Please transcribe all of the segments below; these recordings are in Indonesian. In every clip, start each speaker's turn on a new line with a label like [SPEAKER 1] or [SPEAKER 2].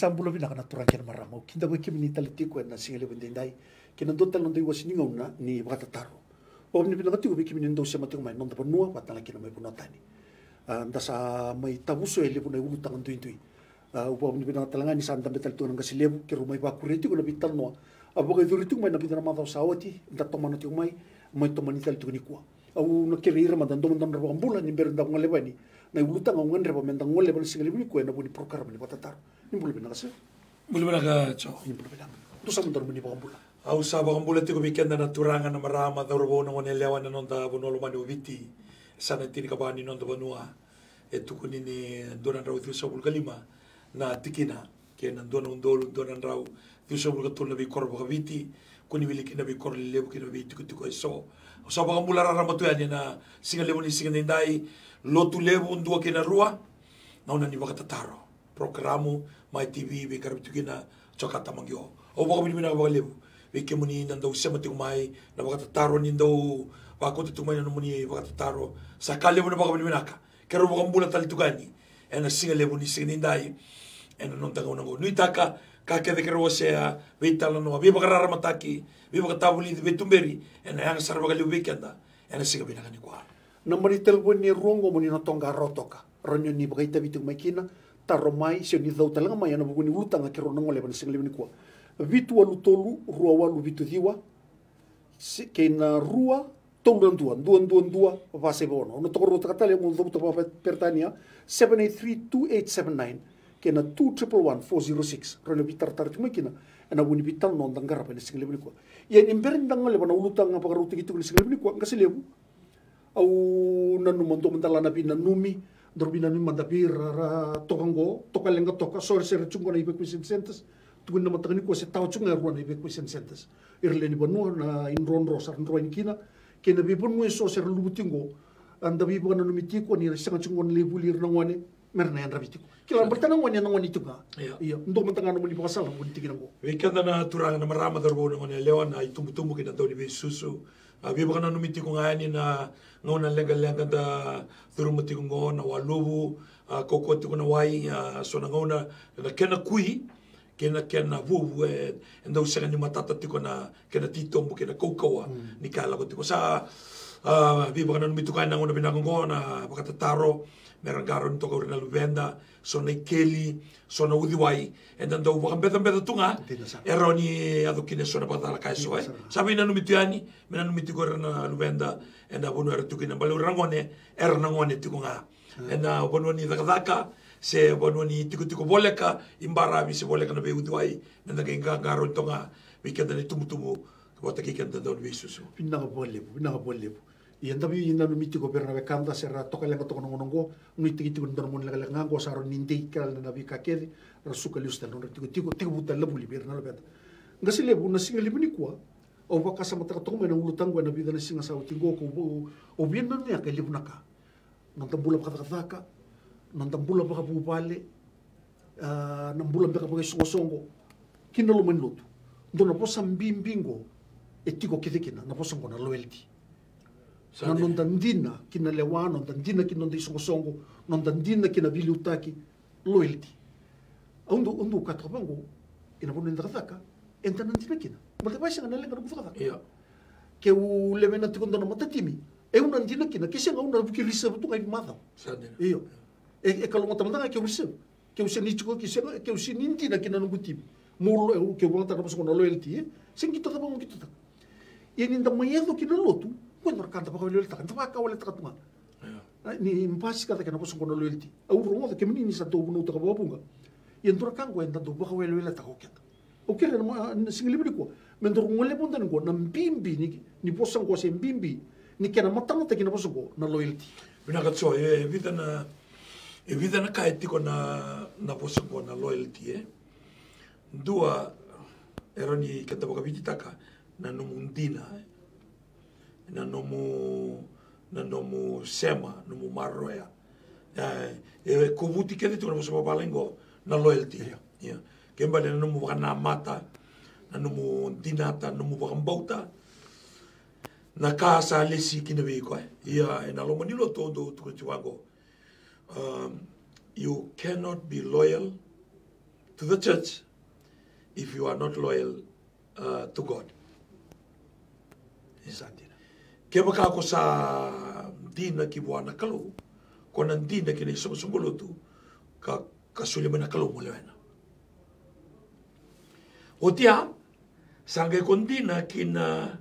[SPEAKER 1] sambula vina kana turang kena marama o kinda wiki mini tali tiku na singa lewa ndai kena ndo talo ndo wasi ninga una ni wata taro o ni vina katiku wiki mini ndo sema tiku mai nonda panua watala kena mai punotani nda sa mai tabuso ele puna ulu tangan tui tui upa ni vina talanga ni sanda betal tu nanga silebu ke rumai ba kureti kuna bital noa abu ka duri tu mai na bidana ma sawati nda tomano tiku mai mai tomani tali tu ni kuwa au na kiri ira madan doman dan rabang bulan ni berenda ngalewa ni na uluta ngan reba mendang ngole bal singa lebu ni kuwa na buni program ni wata nimulubin na kasi. Mulubin sa mundar mo ni Bakambula.
[SPEAKER 2] Au sa Bakambula ti kubikan na naturangan na marama da urbo na wanelewan na nonda bunoluman ubiti. Sana tini ka ba ni nonda banua. E tukuni ni donan raw sa bulgalima na tikina. Kaya nandun ang dolo donan raw sa bulgatul na bikor bukabiti. Kuni wili kina bikor lelew kina biti kutiko iso. Sa Bakambula raramatuyan na singalewon ni singalindai lotu lewo undua kina rua. Nauna ni bakatataro. Programo TV be karabitu kina chokata mangyo. O baka bini bina baka lebu. Be ke muni nan dau sema tu mai na baka tataro ni dau baka tu mai na muni baka tataro. Sa kale na baka bini bina ka. Kero baka mbula tali tu gani. Ena singa lebu ni singa nindai. Ena non tanga unango. Nui taka ka ke de kero sea be tala no be baka rara mataki. Be baka tabuli be tumberi. Ena yang sar baka lebu be kenda. Ena singa bina kani kwa.
[SPEAKER 1] na mari telbo ni rongo muni na tonga rotoka ronyo ni tu makina τα Ρωμάι, σε ονίδα ούτα λέγα μαϊάνα που γονεί ούτα να καιρό να μολεύανε σε γλυμνικό. Βίτου αλου τόλου, ρουα ουαλου βίτου και να ρουα τόλου να ντουα, ντουα ντουα ντουα βάσε βόνο. Να 783-2879 και να 2111-406. Ρωνε βίταρ τάρτη μέκινα, ένα γονεί βίταλ νόντα γκάραπανε σε γλυμνικό. Για να μπέρνει τα μόλεβα να ούτα σε γλυμνικό, νουμι, dorbi na numi manda bir ra tokango toka lenga toka sor ser chungo na ibe kwisen sentas tugun na matangani ko se tau chunga ruan ibe sentas irle ni banu na in ron rosar roin kina. Ke na bibon mo so ser lubutingo anda bi bana numi tiko ni sanga chungo na lebulir na ngone merna yan rabitiko kila bertana ngone na ngone tunga
[SPEAKER 2] Iya.
[SPEAKER 1] iya ndo mantanga no muni pasal ngone tikinango
[SPEAKER 2] Weekend na turanga na marama darbo na ngone lewa na itumbu-tumbu kina daw ni be susu. Ah, Abi baka nanu miti kung ngani na ngona legal legal da thuru miti kung ngona walubu. Ah, Koko ti kuna wai ah, so na ngona na kena kui kena kena vuvu e ndo sanga ni matata ti kuna kena titombo kena kokoa ni kala ko ti ko.
[SPEAKER 1] Sa
[SPEAKER 2] Βίβο κανένα μη του κάνει να γούνε πινά γονγό, να αποκατατάρω, με ραγκάρον το καουρίνα λουβέντα, σον εκέλη, σον ούδι βάι. Ενταν το ούβαγαν πέθαν πέθα τούγα, ερώνει αδοκίνες σον από τα λακά εσώ. Σαν πει να νομι του να νομι του καουρίνα ενα βούνου
[SPEAKER 1] και κέντε τον Y yanda bi yinda no miti ko berna be kanda serra to kala ngato kono ngongo ni tigi tigi ndon mon lagal ngango saro nindi kala na bi ka kede rasu kali ustan ndon tigi tigi tigi buta labu li berna la beta ngasi lebu na singa libni kwa o baka sama ta to mena ulu tango na bi dana singa sa tingo ko o bien non ya kali buna ka nanta bula ka ka ka nanta bula ka bu bale nan bula ka ka songo songo. Kinalo men lutu ndono posa mbimbingo etiko kidikina na posa ngona loyalty na non dandina kina lewa non kina non disongosongo non dandina kina viliutaki loyalty. Ondu ondu katkapango ina bono indrakaka enta nandina kina. Mate baisanga na lenga nukufakaka
[SPEAKER 2] yeah.
[SPEAKER 1] ke u lemena tikonda na matatimi e una ndina kina ke que una buki receive tunga ivi
[SPEAKER 2] matha
[SPEAKER 1] iyo. E, e que eu ke receive ke usen ichiko ke senga ke usen indina kina nungutimi mulo e ke wanta na pasonga na loyalty eh? sengi tata bango kitata e ninda manhã do que não lotu kul markanta baka loyalty kan tama ka wala
[SPEAKER 2] takatunga
[SPEAKER 1] ni impasi kata kana kosong kono loyalty au rongo ke mini ni satu bunu taka babunga yang tur kan ko entanto baka wala loyalty ta hokia oke na singli bri ko men tur ngole pun tan ko nam bimbi ni ni posang ko sem bimbi ni kana matanga ta kina posong ko na loyalty
[SPEAKER 2] bina ka tsoe e vida na e vida na kai tiko na na posong ko na loyalty eh dua eroni kata baka bititaka na numundina eh Na nomu na nomu sema, nomu maroya. Eh, e kuvuti kete tiko na posa papalengo na loyalty. Yeah. Kemba na nomu baka na mata, na nomu dinata, nomu baka mbauta, na kasa lesi kina we koe. Ia, e na lomo nilo tō tō tuku tiwango. Um, you cannot be loyal to the church if you are not loyal uh, to God.
[SPEAKER 1] Santina.
[SPEAKER 2] Ke maka Kaya baka ako sa di na kibuan na kalo, kung nang di na kinaisumasugulo to, ka, kasuliman na kalo mula na. O tiya, sanggay kung di na kina,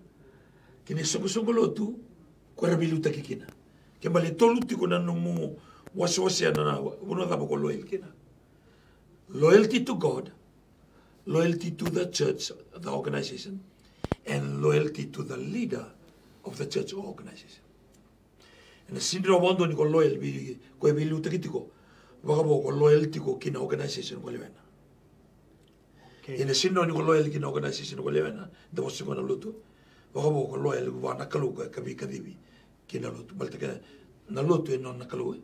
[SPEAKER 2] kinaisumasugulo to, kung rabiluta kikina. Kaya malituluti ko na nung mo waswasya na na, unang ko loyal kina. Loyalty to God, loyalty to the church, the organization, and loyalty to the leader of the church organizes. Ένα σύντρο μόνο είναι κολόελ, κοεβίλ ουτρίτικο. Βάγαμε κολόελ τίκο κοινό organization κολέβαινα. Ένα σύντρο είναι κολόελ κοινό organization κολέβαινα, δεν μπορούσε να λέω του. Βάγαμε κολόελ βάνα καλού καβί καδίβι κοινό λέω του. Μάλιστα και να λέω του ενώ να καλού.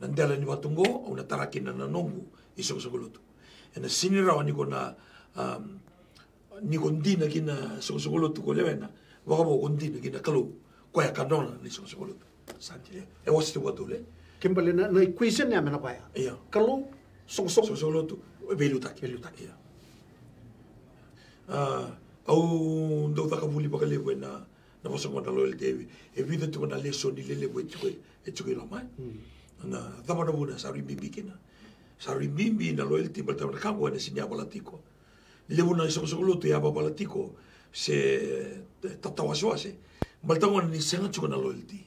[SPEAKER 2] Να ντέλα είναι βατουγκό, ο να ταράκι να νόγκου, ίσω όπως εγώ του. Ένα σύντρο είναι κοντίνα κοινό σε όπως εγώ του κολέβαινα. Waka bo ko ndina kina kalu ko ya kanona ni so so lutu. Santi. E wasi tu watule.
[SPEAKER 1] Kimbali na na equation niya mana kaya.
[SPEAKER 2] Iya.
[SPEAKER 1] Kalau song song
[SPEAKER 2] So so lutu. Belu tak. Belu tak. Iya. Ah, au ndo taka vuli baka lewe na na posa ngona loyal devi. E vida tu na leso ni lele we tu e tu la mai. Na tama na buna sa rimbi kina. Sa rimbi na loyalty balta na kambo na sinya balatiko. Lewu na iso so lutu ya balatiko se eh, tatawasua se. Maltango ni senga chuka na loyalty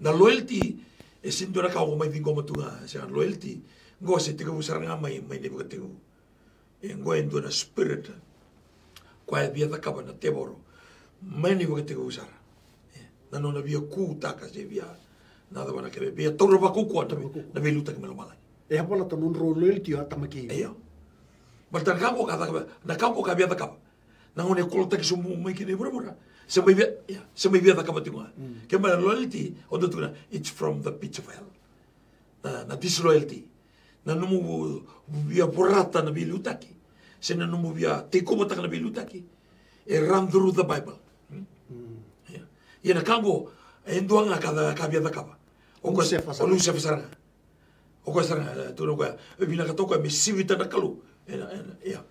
[SPEAKER 2] na loyalty e sindora ka o mai dingo matunga se loyalty. Ngo se te ku saranga mai mai ne buka te ku e ngo endo na spirit kwa e bia taka na teboro mai ne buka te ku sara eh, na no na bia ku taka se bia na da bana ke bia toro ba ku ku ta na bia luta ke melo malai
[SPEAKER 1] e ha pala ta non ro loyalty ha ta
[SPEAKER 2] maki e ya Maltan kampo kada na kampo kabia taka nangone kolta ki sumbu mai kine bura bura sembai via ya sembai via takapa tinga kemba loyalty odo tuna it's from the pits of hell. Na na disloyalty. Na numu via burata na bilutaki se na numu via tekumo tak na bilutaki e run through the bible. Ya ya na kango enduanga kada kabia takapa
[SPEAKER 1] ongo se
[SPEAKER 2] eh, olu se eh, fasaranga ongo saranga. tuna ko ya bina katoko me sivita na kalu ya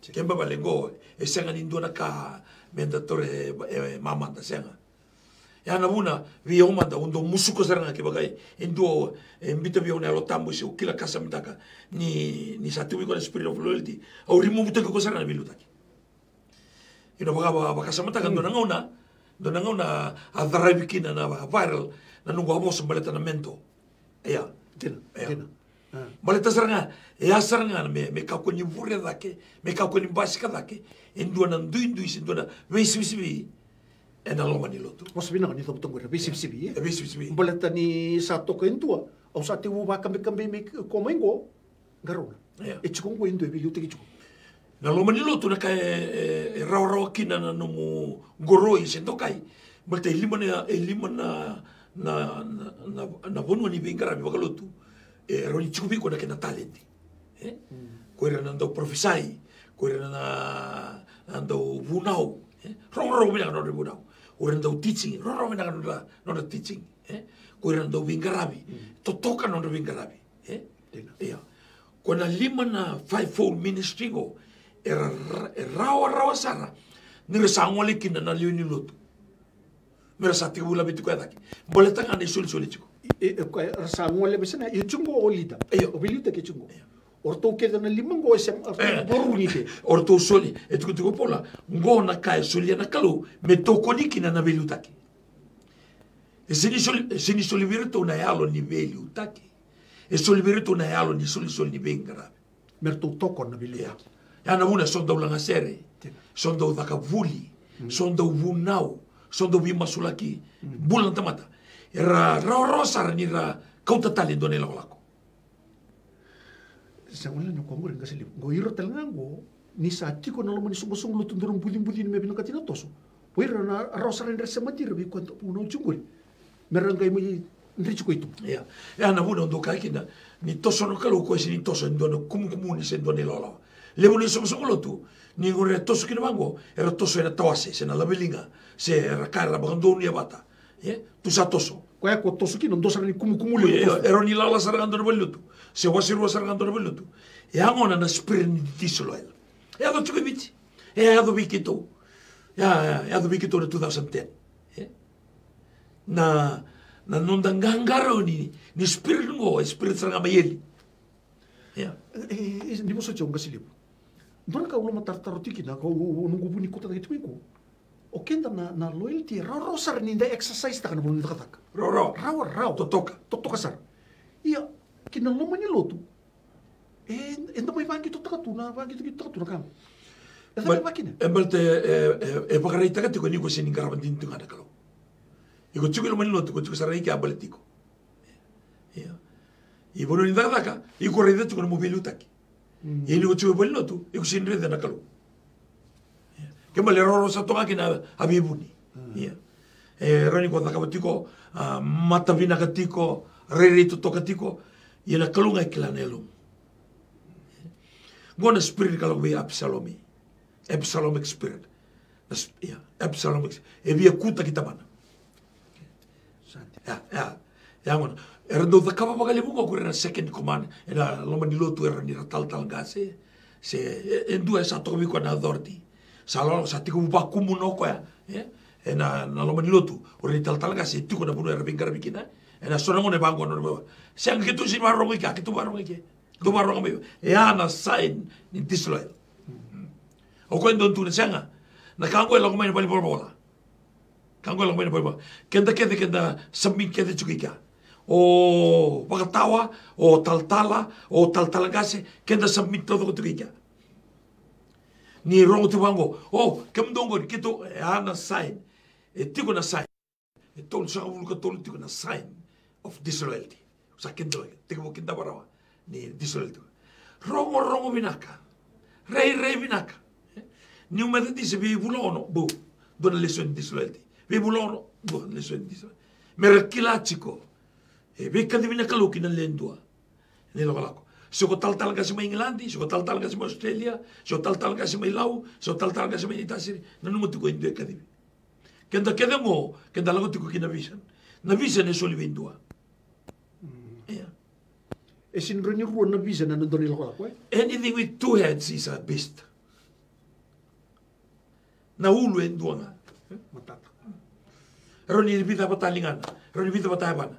[SPEAKER 2] sekembe balengo esengani ndua na kaha menda tore mamanda senga ya na buna vi omanda undo musuko seranga ke bagai endo mbita vi onelo tambo se ukila kasa mitaka ni ni satiwi ko spirit of loyalty au rimu mutu ko seranga bilu taki ino baga baga kasa mitaka ndo nanga una ndo nanga una adharabi kina na viral na nungo abo sombaleta na mento. Ya
[SPEAKER 1] tina
[SPEAKER 2] ya. baleta saranga me me ka ko ni vure dake me ka ko ni basika dake endu na ndu ndu isi ndu na we si si bi ena longa ni lotu.
[SPEAKER 1] Was bina ni tongo bi
[SPEAKER 2] e
[SPEAKER 1] ni
[SPEAKER 2] na lo mani lotu na ka e, e, e rau rau kina na no mo goroi se ni rolitsiko mm. mi che na kinatalendi eh? mm. ko ira nandau profesai ko ira na nandau bunau eh? rong rong mi na no bunau ko ira nandau teaching rong rong mi na no no teaching eh? ko ira nandau wingarabi mm. totoka no wingarabi eh? ia ko na lima na ministry go era rawa rawa sara nira sangole kina na liu ni lotu mira sa tiwula bitu kwa daki boleta ngane suli suli chiko
[SPEAKER 1] sango lebe sena i chungo o lita.
[SPEAKER 2] E,
[SPEAKER 1] o bilita ke chungo. Orto ke dana limango sem eh. boruni
[SPEAKER 2] ke orto soli. Etuko tuko pola. Ngo na kai e, soli na kalu me tokoni kina na biluta ke esini soli esini soli virto na yalo ni biluta ke esoli virto na yalo ni soli soli ni bengara
[SPEAKER 1] merto toko na
[SPEAKER 2] biluta yana una sonda ulanga sere. Sonda udakavuli mm. sonda uvunao sonda uvimasulaki mm. bulanta mata i raha raha rao sarany raha kaota talendo anay
[SPEAKER 1] laolako zaolana nako ango renga sele ngo iro talanga ngo ni sa tiko na lomani sobo sobo lotu ndoro mbudi mbudi ni mebino katina toso we rana rao sarany rasa matira bi kwanta puno chunguri meranga imi ndrichi kwetu
[SPEAKER 2] ya. Ya na huna ndo kaki na ni toso no kalo ko ni toso ndo no kumu kumu ni se ndo ni lolo le moni sobo sobo lotu ni ngore toso kinabango era toso era tawase se na labelinga se era kara bagandoni ya tusaatoso kwa yako toso
[SPEAKER 1] kino ndosarani kumukumu le
[SPEAKER 2] ero ni lala sargando no belutu se wasiru sargando no belutu ya ngona na spirini tisolo ela ya do tuke biti ya ya do bikito ya ya do bikito de 2010 na na nonda ngangaro ni ni spirini ngo spirit sarga mayeli ya
[SPEAKER 1] ndimo so chonga silipo ndonka ulo matartaro tiki na ko nungu buni kota de tuiko Οκέντα να να loyalty ρο ρο σαρ νιντε εξασάις τα κανα βουνιδ
[SPEAKER 2] γατακ. Ρο
[SPEAKER 1] ρο. Ράω
[SPEAKER 2] ράω.
[SPEAKER 1] Το τόκα. Το τόκα σαρ. Ια και να λόμανι λότου. Ε, εν το μου είπαν και το τρατού να βάγει το τρατού να κάνω.
[SPEAKER 2] Δεν θα είμαι κίνε. Εμπαλτε, επαγραεί τα κατήκον ήγω σε νιγκάρα παντήν την κάνα καλό. Εγώ τσίκο είναι μανι λότου, εγώ τσίκο σαρα είχε αμπαλετήκο. Ια. Ήβολο νιντα γατακα, ήγω ρε δέτσικο να μου πει λιούτακι. Ήλιο τσίκο είναι μανι λότου, εγώ σε νιγκάρα παντήν την κάνα καλό. Ke male roro sa tonga kina abibuni ya e rani ko daka tiko mata vina ka tiko rere to toka tiko i na kalunga i kilanelo ngona spirit kalau be absalomi Absalomic spirit. Ja, Absalomic. E via kuta kita mana. Ja, ja. Ja, ngona. Era do da kapa pagali mungo kure na second command. Era loma ni lotu era ni tal tal gase. Se en dua sa to ko na dorti. Sa lo sa tiku ba kumu no ko ya. Eh? E na na loma ni lotu. Ora ni tal tal gase tiku na bunu era bingara bikina. E na sona ngone bango no. Sang kitu si marong ika, kitu marong ike. Tu marong me. E ana sign ni disloyal. O koe ndon tu na sanga. Na kango e lango mai na pali bola. Kango e lango mai na pali pora. Kenda kede kenda samit kede chukika. O wakatawa, o taltala, o taltalagase, kenda samit todo ko tukika. Ni rongo tu wango. O, kem dongo ni kito e ana sign. E tiko na sign. E tolu sanga wulu ka tolu tiko na sign of disloyalty. Sa kendo e. Tiko mo kinda parawa. Ni disloyalty. Rongo rongo binaka. Rei rei binaka. Ni uma de disse vi bulono, bu, dona lezione di disloyalty. Vi bulono, bu, lezione di disloyalty. Mera kilachiko. E vi kadivina kaluki na lendua. Ni lo kalako. Se ko tal tal kasi mai Ingilandi, se ko tal mai Australia, se ko tal tal kasi mai Lau, se ko tal tal kasi mai Itasiri, na numu tuko indu e kadivi. Kenda kede mo, kenda lago tuko kina vision. Na vision e soli vindua. Yeah.
[SPEAKER 1] E na visa na nandun nila ko ko.
[SPEAKER 2] Anything with two heads is a beast. Na ulu en duanga.
[SPEAKER 1] Matata.
[SPEAKER 2] Roni bita patalingana. Roni bita patayabana.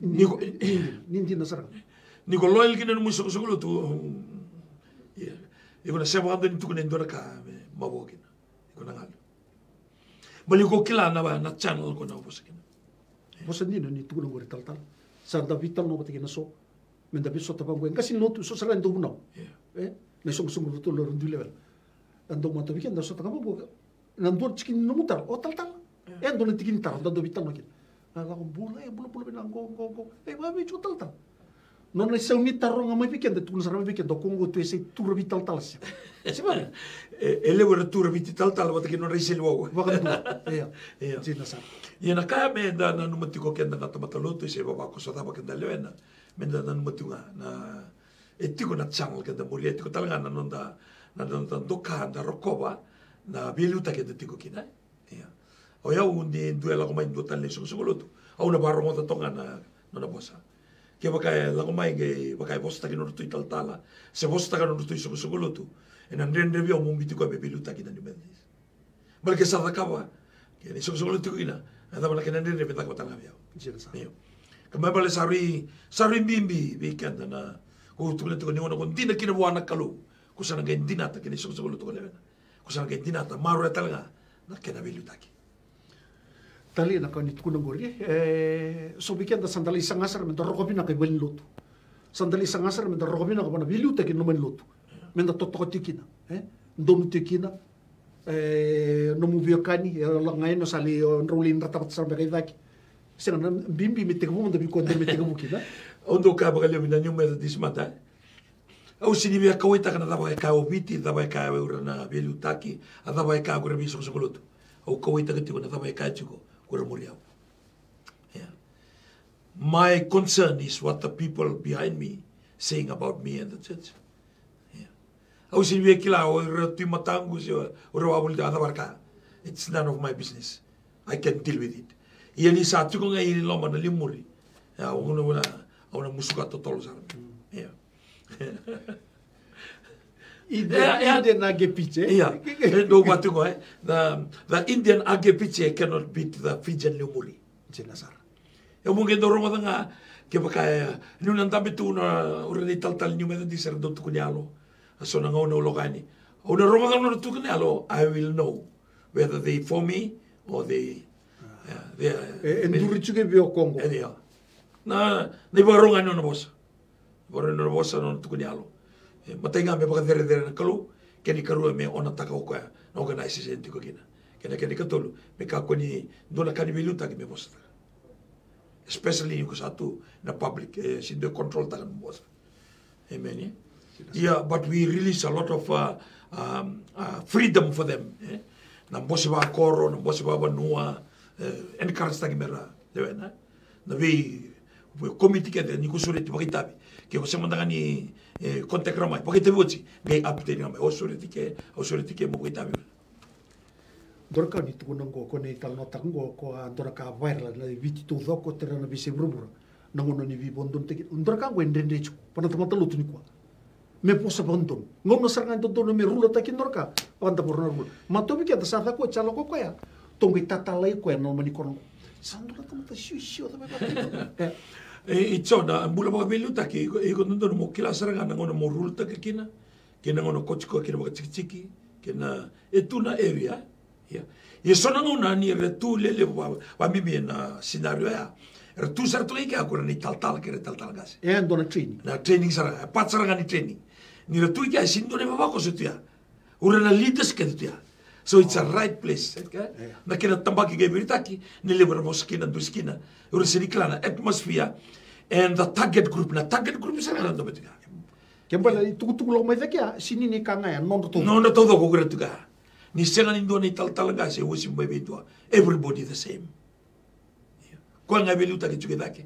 [SPEAKER 2] Ni ko
[SPEAKER 1] Nindi na sarang.
[SPEAKER 2] ni ko loyal kina mo so so lotu. Yeah. Iko na sebo ando ni tu kina ndora ka me mabokin. Iko na ngalo. Bali ko kila na ba na channel ko na uposa kina.
[SPEAKER 1] Bosan din ni tuko ngori tal tal. Sa da vital no so. Men da biso tapang gwen kasi no tu so sara ndo buno.
[SPEAKER 2] Yeah.
[SPEAKER 1] Eh, na song song to lo rendu level. Ando mo to weekend da so tanga mo. Nandun chikin no mutar. O tal tal. Eh ando na tikin tar do vital no kin. Nagakong eh, bula, eh, bula, bula, bilang, go, go, go. Eh, mami, chutal tal. Non é seu mita ronga mai vikende, tu nasara mai vikende, o Congo tu é sei tura vital tal se. Se
[SPEAKER 2] vai? Ele era tura vital tal, wata ki non reise
[SPEAKER 1] luogo. Waka tu, ea,
[SPEAKER 2] ea.
[SPEAKER 1] Zina sa.
[SPEAKER 2] Ia na kaya me enda na numatiko kenda ngata mataloto, i se wawako sa tapa kenda lewena, me enda na numatunga, na e tiko na channel kenda mori, e tiko talanga na nonda, na nonda doka, na rokoba, na biluta kenda tiko kina. Eh? 어여 운디 두엘라고 마인 두탄 레 소소로도 아우나 바로 모다 통가나 노나 보사 ke baka lago mai ge baka bosta ki no tu tala se bosta ka no tu iso so golotu oh. en andren revi o mumbi tu be biluta ki dani bendis bal ke sa dakaba ke ni so so golotu ina ada bala ke andren revi ta ko
[SPEAKER 1] tanga bia
[SPEAKER 2] mio kama bala sari sari bimbi weekend na ko tu le tu ni ona kon dina ki na kalu ko sana ge dina ta ke ni so so golotu ko le ko sana ge dina ta maro talaga na ke na biluta ki.
[SPEAKER 1] tali na kanit kunang gori eh so bikin da sandali sangasar men daro kopina kay belin lotu sandali sangasar men daro kopina kapana bilu tekin nomen lotu men da totoko tikina eh dom tikina eh nomu biokani la ngai no sali onrulin ratapat sarbe kay daki sena bimbi mitekamu manda biko nder mitekamu kina
[SPEAKER 2] ondo ka bagalio minanyu meda dismata Au sinibi akawaita kana dawa ka obiti dawa ka urana belu taki adawa ka agora biso sokoloto au kawaita kati kana dawa ka chiko kura muriau. Yeah. My concern is what the people behind me saying about me and the church. Yeah. Au sini via kila o roti matangu se o ro da tava ka. It's none of my business. I can deal with it. Ia ni sa tuko ngai ni loma na limuri. Ya, o ngona wala, o na musuka to tolo. Ya.
[SPEAKER 1] Indian,
[SPEAKER 2] yeah,
[SPEAKER 1] Indian agepiche.
[SPEAKER 2] Yeah. Eh, no watu The the Indian agepiche cannot beat the Fijian lumuli.
[SPEAKER 1] Sinasar.
[SPEAKER 2] Eu eh, mungkin dorong mo nga ke baka eh, ni unang tabi tu na ure ni tal tal ni medan ser do kunyalo. So na ngau no logani. O na roma no tu kunyalo I will know whether they for me or they ah. yeah, they
[SPEAKER 1] enduri chuke bio Kongo.
[SPEAKER 2] Yeah. Na ni barongan no no boss. Barongan no boss no tu kunyalo. matainga me baka dere na kalu keni karu me ona taka oka na organisation tiko kina. Kena keni katolu me ka koni dona kani milu tak me mosta especially ko satu na public eh, si de control tak mos amen yeah? yeah but we release a lot of uh, um, uh, freedom for them eh? na mbosi ba koro na mbosi ba banua eh, encourage tak mera lewe na? Na vi we committee kete ni kusure tibakitabi pakitabi. Ke ko semanda ni eh, contact ramai, pakitabi ochi, ngai update ramai, o sure ti ke, o sure ti ke mo pakitabi.
[SPEAKER 1] Dorka ni tuku nango ko nei tal nota ngo ko a dorka viral na viti tu doko tera na bise murmura. Nango no ni vi bondon te dorka ngo ende ende chuku. Pana tama talu tu ni kwa. Me posa bondon. Ngo no sarnga to dono me rula ta kin dorka. Panta por na rula. Ma to bike ta sa ko chalo ko ko ya. Tongi ko ya no mani kono. Sandura tama ta ta ba.
[SPEAKER 2] E ko nundu mo kila saranga na ngono mo rulta ke kina, kina ngono kochiko kina mga chiki chiki, kina e tuna area, ya. I sona ngona ni re tu lele wa wa mimi na scenario ya. Re tu sar tu ke akura ni tal tal ke re tal tal gas.
[SPEAKER 1] E ando na training.
[SPEAKER 2] Na training saranga, pat saranga ni training. Ni re tu ke sindo ne baba ko setu ya. Ura na leaders ke tu ya. So it's a right place. Ka?
[SPEAKER 1] Yeah.
[SPEAKER 2] Na kinatambagi kay Biritaki, nilibre mo skina do skina. Uri siniklana atmosphere and the target group na target group sa nalando ba
[SPEAKER 1] tiga. Kembala itukutuk lo may dakia sini ni kanga ya non to.
[SPEAKER 2] Non to ko gra tuga Ni sela ni do ni tal talaga se usim ba bitua. Everybody the same. Kwa nga beluta ki chugedake.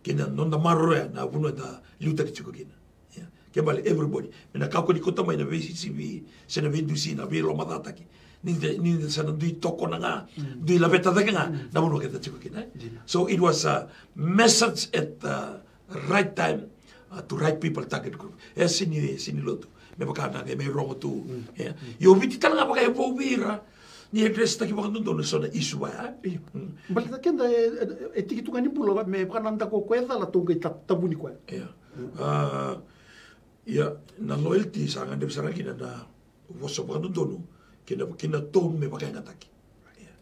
[SPEAKER 2] Kina non da marroya na buno da luta ki chugedake. Kembali everybody. Na kako ni kota mai na vesi sivi, se na vendusi na velo madataki. Ni ni de sana dui toko na nga. Dui la beta da nga na vuno ke ta chuke kina. So it was a message at the right time uh, to right people target group. E sini sini lotu. Me baka na me rongo tu. Yeah. Yo viti tala nga baka e vira. Ni address ta ki baka ndono so na isu ba.
[SPEAKER 1] Iyo. Bali ta kenda e e tiki tukani pula me kananda ko kweza la tunga ta tabuni kwa.
[SPEAKER 2] Uh, ya na loyalty sa nga de sarang kina na woso baka ndono και να, και να τόμουμε πακά ένα τάκι. Yeah.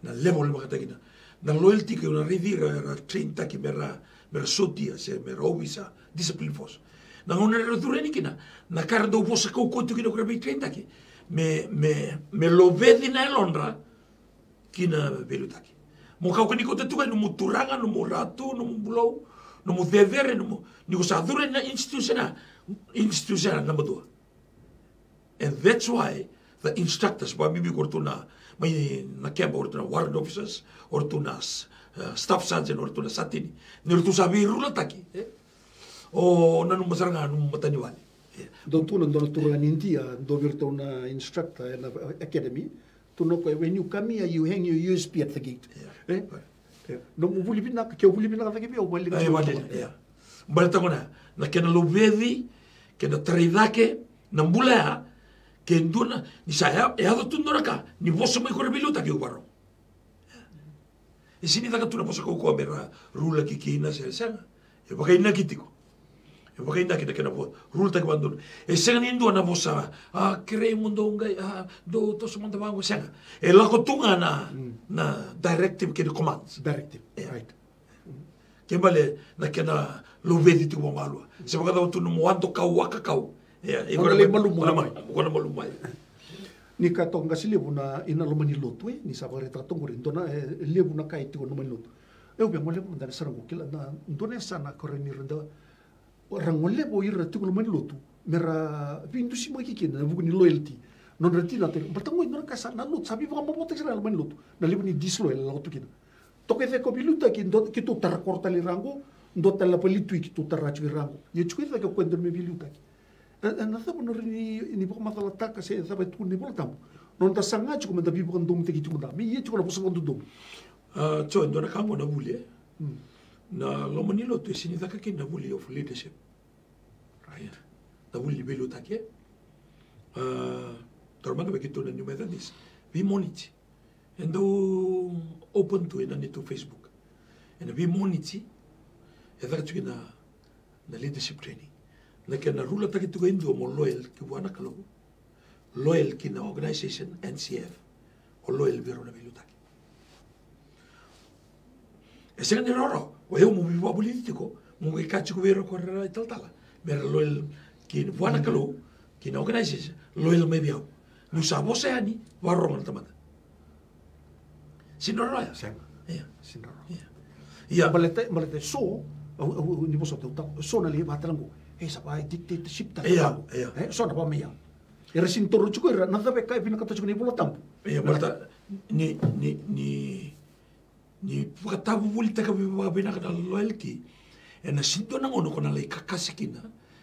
[SPEAKER 2] Να λέμε όλοι πακά τάκι. Να, να λέω ελτί και να ρίδει ρα, ρα τρέιν τάκι με ρα, με ρα σώτια, σε, με ρα όμισα, δίσαι Να γνώνε «Ναι, ρε δουρένι και να, να κάνουν το πόσα και να γραμμή τρέιν τάκι. Με, με, με λοβέδι να έλωνρα και να βέλει. Μου κάνω κανή κοντά μου τουράγα, νο μου ράτω, νο μου μπλώου, νο μου δεβέρε, the instructors ba bibi ko na may na camp or na warrant officers or to na uh, staff sergeant or to na satini. Ni to sabi rula taki. Eh? O nanu masaranga nanu mataniwali. Eh.
[SPEAKER 1] Don tu non dono turanga nindia do virto na instructor na academy. Tu no when you come here you hang your USB at the gate.
[SPEAKER 2] Yeah.
[SPEAKER 1] Eh? Eh, No mo vuli bina ke vuli bina ka ke o bali
[SPEAKER 2] Ai vale. Ya. Balta kona na kena lo vedi kena tridake na mbulea ke ni sa ya ya do tundora ka ni boso mai kore biluta ke ubaro. E sini daga tuna boso ko ko mera rula ki kina se senga. E baka ina kitiko. E baka ina kita kena bo rula ta bandun. E senga ni ndua na bosa a kre mundo ngai a do to so manda bango senga. E la ko tunga na na directive ke commands.
[SPEAKER 1] Directive. Right.
[SPEAKER 2] ke male na kena lo vedi tu mo malua se baka da tu no mo ando kau waka kau e
[SPEAKER 1] Ona le malumu
[SPEAKER 2] mai
[SPEAKER 1] mai.
[SPEAKER 2] ko na malu mai
[SPEAKER 1] Ni ka tonga si lebu na ina lo mani lotu eh ni sa bare tra tongo rin dona e lebu na kai tu no mani lotu. eu be ngole manda sara ngo kila na ndone sana koreni renda orang ngole bo ira tu lo mani lotu mera vindu si maki kina na bugni loyalty non reti na te bertango non kasa na lut sabi baka mo sira lo mani lotu na libu ni disloyal la lotu kina toke fe ko biluta ki ndo ki tu tar korta li rango ndo tala palitu ki tu tar rachu rango. Ye chukui fe ko kwendo me biluta ki Ε, ε, να θα μπορούν να είναι υπόκο μάθαλα τάκα σε θα πάει τούνε πολλά τάμπου. Νόν τα σαν άτσι κομμέντα πει πόκαν τόμου τέκει τίποτα. Μη γιέτσι κομμέντα πόσα πόκαν τον τόμου.
[SPEAKER 2] Τσο εντό ε. να κάνω να βούλε. Να λόμον ήλω το εσύνη δάκα και να βούλε ο φουλίτες. Να βούλε λιμπέλι ο τάκε. Τώρα μάτω με κοιτώ να νιούμε δεν της. Βή μόνη της. Εντό open του έναν το να λέτε. nekena rula taki tuka indua mo loel ki wana kalogo loel ki na organization NCF o loel biro na bilu taki. E sega ni roro wa eu mumi wa politiko mumi kachi ku biro korera i taltala. Mera loel ki wana kalogo ki na organization loel me biau. Nu sa bo se ani wa rongan tamata. Sin
[SPEAKER 1] roro
[SPEAKER 2] ya
[SPEAKER 1] sin roro
[SPEAKER 2] ya ya
[SPEAKER 1] bolete bolete so ni bo so tau. So na li ba trangu 회사 와이 디테이트 쉽다. 이야, 이야. 에, 소나 밤이야. 이러신 도로
[SPEAKER 2] 주고 이러 나가 백가 이비나 갖다 주고 이불로 담. 예, 벌다. 니니니니 부가 타부 불때가 비가 비나 가다 로엘기. 에나 신도나 오노 코나 레이 카카시키나.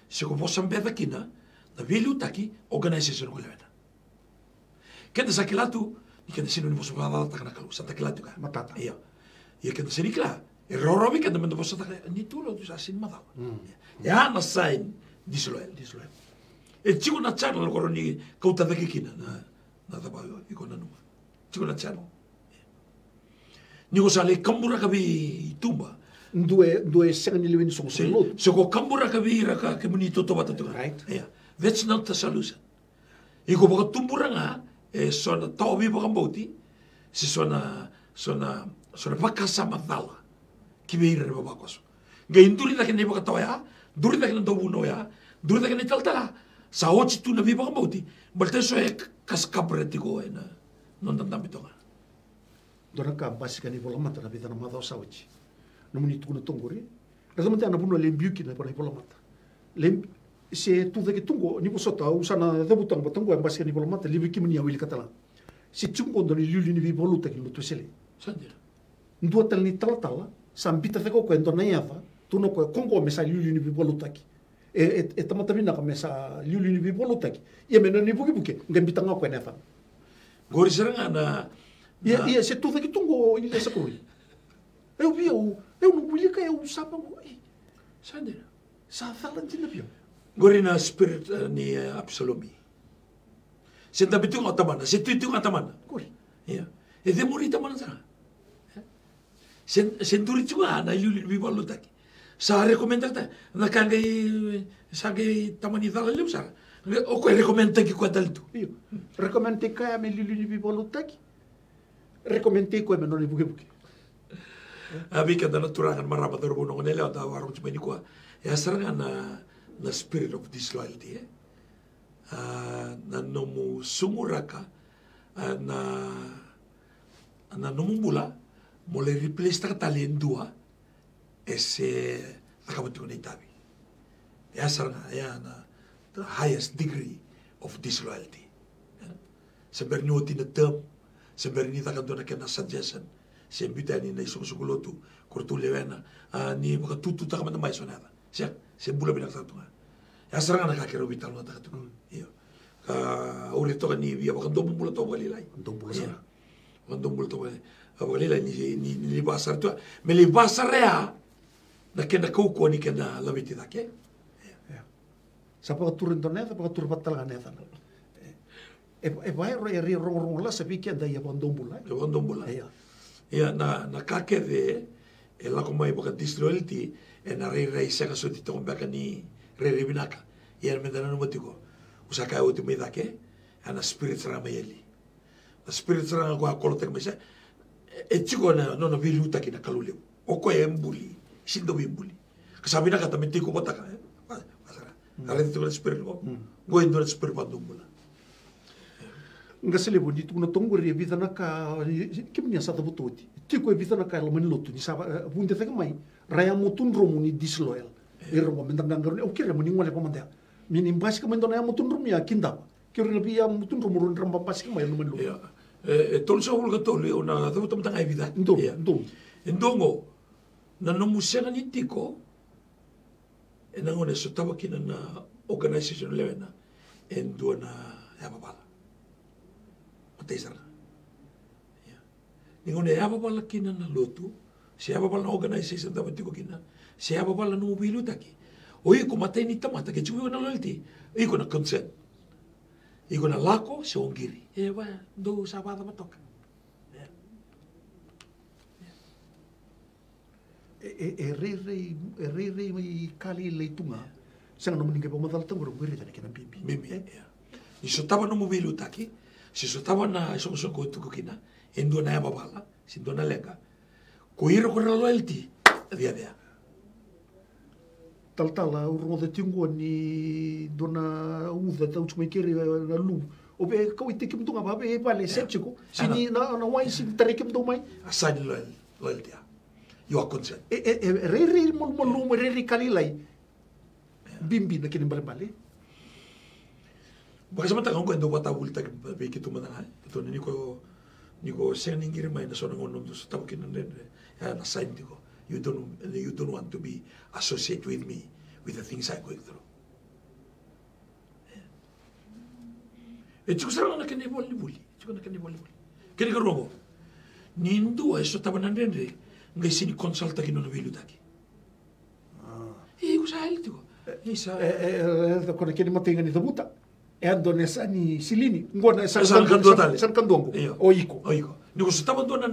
[SPEAKER 2] 시고 보산 베다키나. 나 빌루타키 오가나이세션 골레베다. Κέντε σακελά του, και δεν είναι όπω βαδά τα κανακαλούσα, τα κελά του.
[SPEAKER 1] Ματάτα. Ia, ia kenta serikla, الرومي
[SPEAKER 2] كان
[SPEAKER 1] من بسط
[SPEAKER 2] نيتو لو دوس اسين مادا يا نساين ديسلو
[SPEAKER 1] ديسلو
[SPEAKER 2] التشيكو ناتشانو الكوروني كوتا ذكي كينا نادا بايو يكون نو تشيكو ناتشانو نيكو سالي كمبورا كبي تومبا
[SPEAKER 1] due due segni le vinso
[SPEAKER 2] se se ko kambura ka vira ka ke muni toto bata tu
[SPEAKER 1] right.
[SPEAKER 2] Ya. Vets not ta salusa i ko baka tumbura nga e sona tobi baka mboti si sona sona sona pakasa matala ki be ira baba koso ga induri da ke ne baka tau ya duri da ke ne tau buno ya duri da ke ne taltala sa ochi tu na bi baka mbauti balte so e kas kapre ti ko e na non tan tambi tonga
[SPEAKER 1] dona ka basika ni bola mata na bita na mata sawachi no muni tu no tongori rasa mata na buno lembiu ki na bola bola mata lem se tu dake tungo ni boso ta usana da butang batango en basika ni bola mata libi ki muni awili katala si tungo ndoni liuli ni bi bolu ta ki lo tu sele
[SPEAKER 2] sandira
[SPEAKER 1] ndua tal ni tala tala sambita te ko ko ndona yava tu no ko kongo me sa liuli ni bi bolu taki e e, e tamata bina ka me sa liuli ni bi bolu taki ye me no ni buki buki ngambita nga ko nefa
[SPEAKER 2] gori seranga na na-
[SPEAKER 1] ia, se tu daqui tungo ilha sa kurui. Eu vi, eu, eu não vou ligar, eu sapa, ei,
[SPEAKER 2] sandira
[SPEAKER 1] sa thalan tina pio.
[SPEAKER 2] gori na spirit uh, ni uh, Absalomi sen tabi tu ngatamana se tu tu ngatamana
[SPEAKER 1] Kuri.
[SPEAKER 2] Ya. E de muri ta mana sana. zenturritzua nahi lulu bibo aldotak. Zaha rekomendatak, da kangai, zangai tamani zala lehu zara. Oko rekomendatak ikua daltu.
[SPEAKER 1] Iu, rekomendatak ea me lulu bibo aldotak, rekomendatak ikua eme nore buke buke.
[SPEAKER 2] Abi kanda naturangan marrabatar bono gonele, eta warrontz menikua, na, na spirit of disloyalty, eh? Ah, na nomu sumuraka, ah, na, na nomu mula. Mole replace ta talien dua ese nakabati ko na itabi. Ya saranga ya na the highest degree of disloyalty. Sampai ni oti na term, sampai ni takkan dona kena suggestion. Sampai ni na isong sugulutu, kurtu lewena, ah, ni baka tutu takkan mana mai sonata. Siya, siya bula bilang satu nga. Ya saranga nakakiro vital na takatu. Iyo. Ka urito ka ni biya baka domo bula to balilay.
[SPEAKER 1] Domo bula
[SPEAKER 2] Iya.
[SPEAKER 1] sana.
[SPEAKER 2] Baka domo abolila nilibasartua melibasarea nakena koukuani kena lamiti dake
[SPEAKER 1] sapakaturintone sapakaturpatalgane sana epai ro eri rongrongola sapiki anda ia
[SPEAKER 2] vondombula ia
[SPEAKER 1] vondombula
[SPEAKER 2] ia na na kakede e lakomai pakadistroelti e na reiraisaga soti togombeka ni reirivinaka ia na medananomatiko usakae oti mai dake ana spirits ramaeli na spirits raga koakolotek maisa e hmm. tiko na nono birutaki hmm. na kalu leo okoya embuli sindo bimbuli kasabinaka tami tiko botaka alati tiko na tsipiriligo ngoendo na tsipiri bandumbula
[SPEAKER 1] nga sele bonit kuna tongo re vida na ka eh, kim ni asata butoti tiko vida na ka lomani lotu ni saba eh, bunde tanga mai. Raya mutun romuni disloyal. E romo mendanga ngarone o kire muni ngole pamanda min imbas ka mendona ya mutun romia kinda kire lebi ya mutun romurun ramba pasik mai lomani
[SPEAKER 2] lotu. e tolu sa ulu katolu o na thuku tamu tanga
[SPEAKER 1] evita
[SPEAKER 2] ndu
[SPEAKER 1] ndu
[SPEAKER 2] ndongo na no musena ni tiko eh, e na ngone so tawa kina na organization level na e eh, ndu na ya babala o teisara ya. Ni ngone ya babala kina na lotu. Se ya babala na organization tawa tiko kina se ya babala no mobilu taki o iko matai ni tamata ke chuwi na lolti iko na consent
[SPEAKER 1] Εγώ να λάκο σε υγγύρη.
[SPEAKER 2] Είναι εντάξει. Ερειρει, η με καληλειτουργά. Σε ανομονηκε πολλά τα μουρουμύρια, τα νεκρά μπιμπι. Τι σωτάμανο μου βελούτακι; Τι σωτάμανα σομποσοκούτου κούκινα; Είναι δύο νέα μπαμπάλα, συν δύο νέα λεγα. Κουίρο κοραλούλτι, διαδέα.
[SPEAKER 1] talatala o roa te tiungua ni dona uza tau tsume kere na lu o pe kau i kim tunga pa pe e pale se tsiko sini na na wai sin tare kim tumai
[SPEAKER 2] assign loyal loyalty you are concerned
[SPEAKER 1] e e re re mol mol lu re re kali lai. Bimbi na kini bale bale
[SPEAKER 2] Bukan sama tangan kau yang dua tahu kita tapi kita mana lah itu ni kau ni kau saya ni kiri main seorang orang tu tahu kena ni ya nasain tu You don't, you don't want to be associated with me, with the things I'm going through.
[SPEAKER 1] Karongo. No tabuta.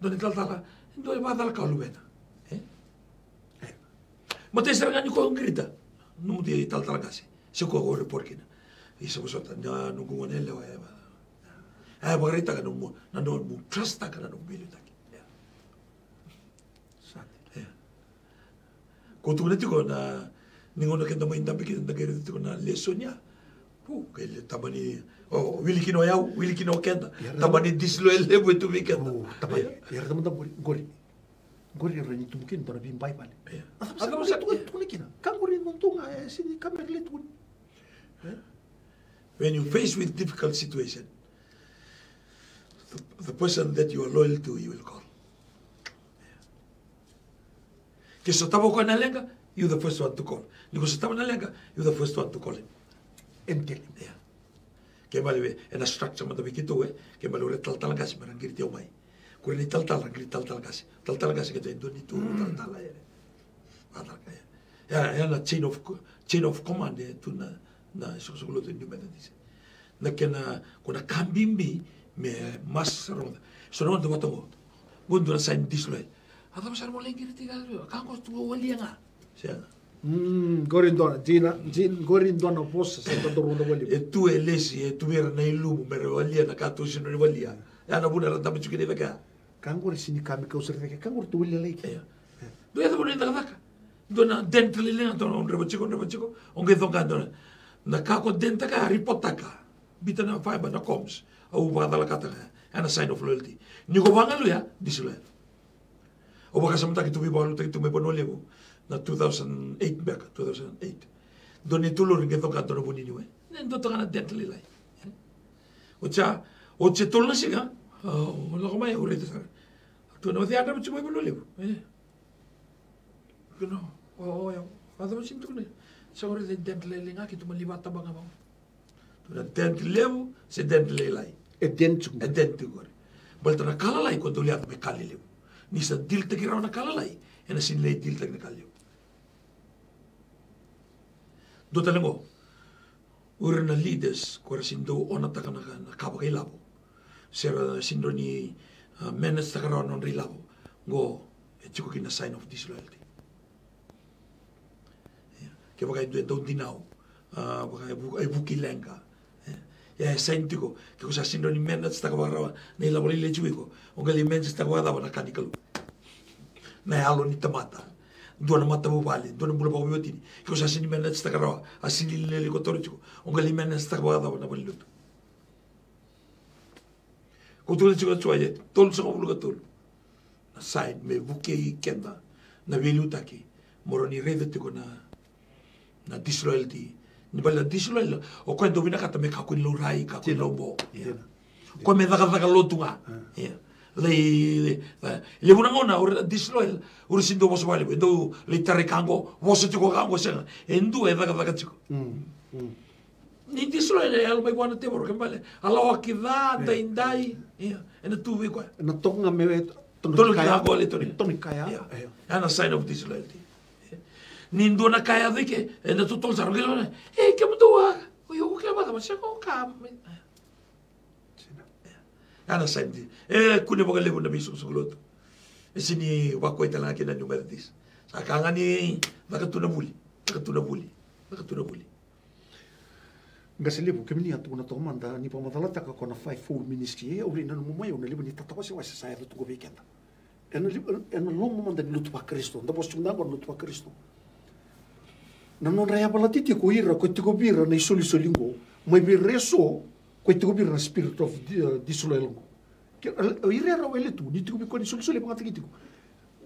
[SPEAKER 2] donde, donde va a dar la caluena. Eh? Eh. Mutta ei se rangani kuin grita. Nu mut ei tal talkasi. Se kuin gore porkina. Ei se musta na nu kuin nelle vai. Ai va grita kana mu na no mu trasta kana no bilu taki. Sante. Ko tu neti ko na ningono kenda mo indambi kenda gere tu na lesonya. Pu ke tamani tama ni, oh, wili kino yaw, wili kino kenta,
[SPEAKER 1] Yara-
[SPEAKER 2] tama ni disloyal lebo ito weekend.
[SPEAKER 1] Oh, tapai. Ya rata manda gori. Gori. Rani tumukin tora bim bai bale.
[SPEAKER 2] Iya.
[SPEAKER 1] Ada masa tu tu kina. Kan gori nontonga eh sini kamer le tu.
[SPEAKER 2] When you face with difficult situation, the, the person that you are loyal to, you will call. So tabo ko na lenga, you the first one to call. Ni tabo na lenga, you the first one to call him.
[SPEAKER 1] Entel.
[SPEAKER 2] Yeah. Ke mali και μάλι ένα στράκτσα με το βική του, ε, και μάλι ούλε ταλταλ γάση με έναν κύριτιο μάι. Κουρίνει ταλταλ, αν κύριτι ταλταλ γάση. Ταλταλ γάση και το εντούνι του, ταλταλ αέρε. Ε, ε. Ένα chain of command του να σωσογλώ το εντούμε δεν είσαι. Να και να κουνα καμπίμπι με μάσα ρόδα. Στο νόμα το βατώ, μπούν του να σαν
[SPEAKER 1] δίσλοε. Αν θα μας αρμολέγγυρε τι γάδριο, κάνω του ολίγα. Σε ένα.
[SPEAKER 2] Γκοριντόνα, πόσα σε αυτό το πρώτο πολύ. Ε, του ελέσει, ε, του μέρα να ηλούμου, με ρεβαλία, να κάτω σε ρεβαλία. Εάν να
[SPEAKER 1] πούνε, ρατά με τσουκίνη δεκά. Κάνγκορ είναι η κάμικα, ο Σερδέκα, κάνγκορ
[SPEAKER 2] του ήλια λέει. Ε, το έδωμα είναι τα γδάκα. Το ένα ε, ντέντρ λέει, να τον ρεβοτσίκο, ρεβοτσίκο, ο γκέδο κάτω. Ε. Να κάκο ντέντακα, ρηποτάκα. Μπείτε να φάει με ένα κόμψ, αού βάδαλα κάτω. Ένα sign of loyalty. Νίκο βάγα λουλιά, δισελέ. Ο βάγα σαν μετά και του μη βάλω, το και. Tu na 2008 beka 2008 do ni tulur nge thonga do na buni ni we nen do tanga na dentro le lai o cha o che tolna siga o lo mai o rete sa tu no dia na chimo bono levo eh Gano, oo, yung, ada mo sinto na. Sa ori de dent lele nga, kito malibata ba nga mo. Tu na dent levo, se dent lelai.
[SPEAKER 1] E den chung.
[SPEAKER 2] E dent tu gore. Balta na kalalai, kung tuliat me kali levo. Ni sa dilta kiraw na kalalai, e na sin lei dilta na kali Dutalango, ur na leaders kura sindo ona taka na kabo kay labo. Sira sindo ni menes taka ron on rilabo. Go, etsi ko kina sign of disloyalty. Yeah. Kaya baka ito ito dinaw. Uh, baka ay bukileng ka. Ya sign tiko. Kaya sa sindo ni menes taka warawa na ilabo lile juwi ko. Ungali menes taka warawa na kanikalu. Na halo ni tamata. Dua na mata mo vale dua na bula pa mo tini ko sa sini mena sta karawa asili le le ko tori chiko o ngali mena sta ba da na bali lutu. Ko tole chiko chwa ye tol sa bulu tol na side me buke i kenda na velu taki moroni rede tiko na na disloyalty. Ni bala disloyal o ko ndo vina kata me ka ko lo rai ka ko lo bo ko me daga daga lo tunga. Yeah le le una ngona ora disloyal ora sindo vos vale do le tare kango vos te ko kango sen endu e daga daga tiko ni disloyal e algo mai wana te moro kembale ala o ki da da indai e na tu vi ko
[SPEAKER 1] na tonga me
[SPEAKER 2] tonu kaya. ko le toni.
[SPEAKER 1] Toni kaya
[SPEAKER 2] ia. ana sign of disloyalty ni ndo na kaya dike e na tu tol sar gelo e ke mo tua o yo ke ba ma se ko ka anasaidia e kunevaka levo na misukusukuloto esini wakoitalangake na nyumba ya tatisa sakangani vakatuna vuli vakatuna vuli
[SPEAKER 1] vakatuna vuli gaselevo kemini atuna tomanda ni pamadalataka kona fai fou ministri e uri nanu mumai ona levo ni tatawase wase saedo tuko vekenda ena levo ena lomo manda ni lutu wa kristo nda postundango lutu wa kristo. Nanon raya balatiti ko ira ko tiko bira na isoli solingo. Mai bi reso koji tikupi na spirit of disolelgo eh, irerau ele tu ni tikupi koni solisole magataki tiku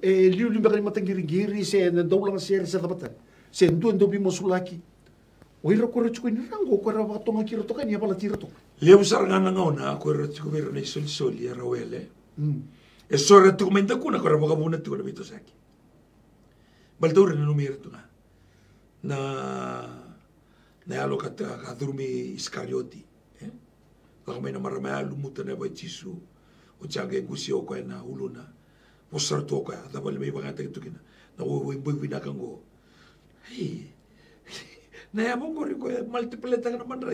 [SPEAKER 1] e liu liu makani matagirigiri se na daulanga seri sa se ndu e ndu bi mosulaki oira kore tsuko ni rango kore ba tonga kira toka ni abala tira
[SPEAKER 2] toka liu sarangana ngona kore tsuko bi na solisoli erau ele.
[SPEAKER 1] Mm.
[SPEAKER 2] E sore tuku menda kuna buna na na na na alo katurumi iscarioti Akamai na maramai alu muta na waitisu. O tiaga e kusi o koe na uluna. O sartu o koe. Ata wale mei wangata kitukina. Na ue ue mboi wina kango. Hei. Na ya mongo riko e multiple taka na mandra.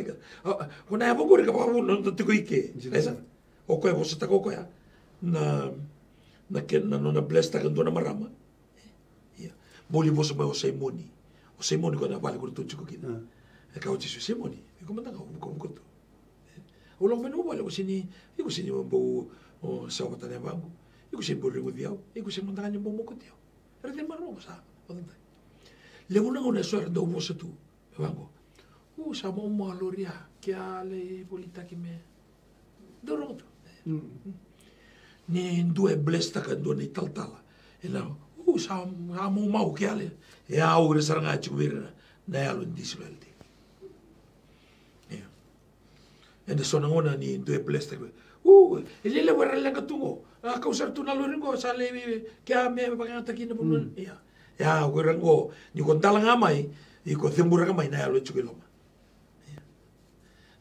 [SPEAKER 2] O na ya mongo riko wakamu na nta tiko ike. Esa. O koe vosa o koe. Na na ken na nona bless taka ndona marama. Eh, Ia. Moli vosa mai o saimoni. O saimoni koe na vale kore tuchiko kina. Ah. E kau tisu saimoni. E komandanga o mukomukoto. E ko ko ko lo menu bali ko sini, e ko sini mo o sa o tane bangu. E ko sini bo ringo diao, e ko sini manda ka mo mo ko diao. Era de marro sa, o dai. Le una ngona so do mo sa. U sa mo mo aloria, ke ale bolita ki me. Do ro to. Ni due blesta ka do ni taltala. E la, u sa mo mau ke ale e a re saranga chiku vira na alo ndi silelti ya e de sona ngona ni do e blesta u e le le wera le katungo a ka usar tu na lo ringo sa le ke a me pa ngata kina bu ya ya o ringo ni kon talanga mai i ko thembura ka mai na alo chiku loma.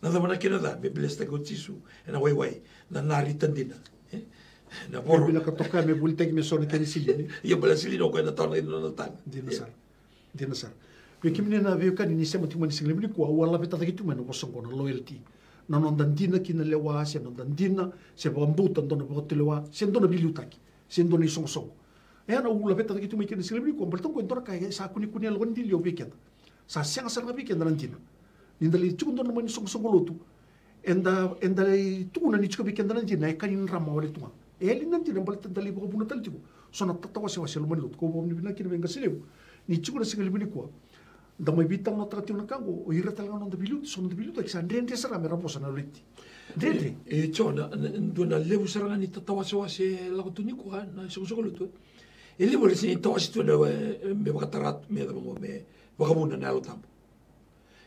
[SPEAKER 2] Na da mana kina da me blesta ko tisu na wai wai na nari tandina
[SPEAKER 1] na. Por bila ka toka me bulta ki me sona kani sili
[SPEAKER 2] ia bala sili no ko na tona na tang
[SPEAKER 1] dina sar dina sar. Pe kimi na veo kan ni sema tingman singli ni ko wala peta ki tumen ko songo na loyalty na non dan dina ki na lewa se non dan dina se ba mbuta ndona ba telewa se ndona bilu taki se ndona i songo songo e na ula peta ki tumen ki singli ko mbal tongo ndora kai sa kuni kuni alwan di lio weekend. Sa senga sa ngabi ken dan dina nindali chundo no mani songo songo lotu. Enda enda tu na ni chuko weekend dan dina e kanin rama wale tunga. Eli nanti na balita dali ko buna tal tiku sona tata wasi wasi lumani lot ko bomni bina kini benga sileu ni chuko na singali bini kwa da mai bitang na tati na kango o ira tal ngano da bilut sona da bilut ak san rende sara mera posa na liti rende
[SPEAKER 2] e chona ndo na lebu saranga ni tata wasi wasi la ko tuni kwa na so so lutu e lebu le sin tata wasi tu na me ba tarat me da mo me ba ka buna na lo tambo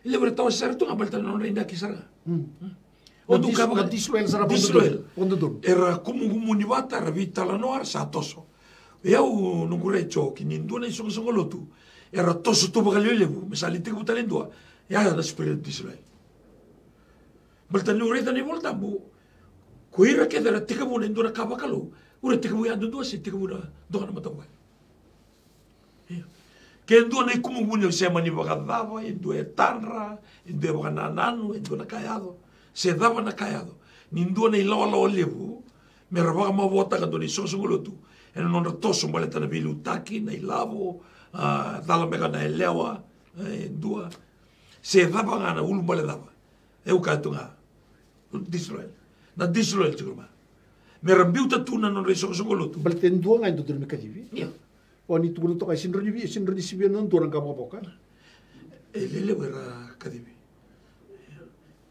[SPEAKER 2] e lebu le tata wasi sara tu ngabalta na rinda ki sara
[SPEAKER 1] o du ka ba disloel sara
[SPEAKER 2] disloel
[SPEAKER 1] pondo don
[SPEAKER 2] era kumu kumu ni wata ra vita la noar sa toso. E au no kure cho ki ni ndona i songo songo lotu Era τόσο του μεγαλειολεύου, μεσαλητή που τα λέντουα. Για να σου πήρε τη σειρά. Μπαλτανή ουρέτα είναι βόλτα μου. Κουίρα και δέρα τίκα μου είναι τώρα κάπα καλό. Ουρέ τίκα μου είναι τόσο, τίκα μου είναι τώρα να ματαβάει. Και εντό να οικούμε μου είναι σε μανί βαγαδάβα, εντό ετάνρα, εντό εβγανανάνου, εντό να καϊάδο. Σε δάβα να καϊάδο. Νιντό να ηλάω λαό λεύου, με ραβάγμα βότα κατ' τον Ισό σου γλωτού. Έναν ονρατόσο μπαλέτα να βιλουτάκι, να ηλάβω, dala mega na elewa e dua. Se e vapa nga na ulu mbale dapa e uka etu disloel na disloel chikuru me rambiu tatu na non reso kusongo lotu.
[SPEAKER 1] Bale ten dua nga indo dirme
[SPEAKER 2] kajivi
[SPEAKER 1] o ni tukuru toka e isin rinyubi isin non dua nga mga poka
[SPEAKER 2] e lele wera kajivi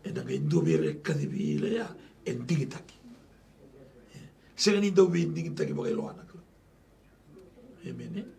[SPEAKER 2] e nga indo bere kajivi ila ya en digitaki se gani indo bere digitaki bagailo anak Amen. Eh?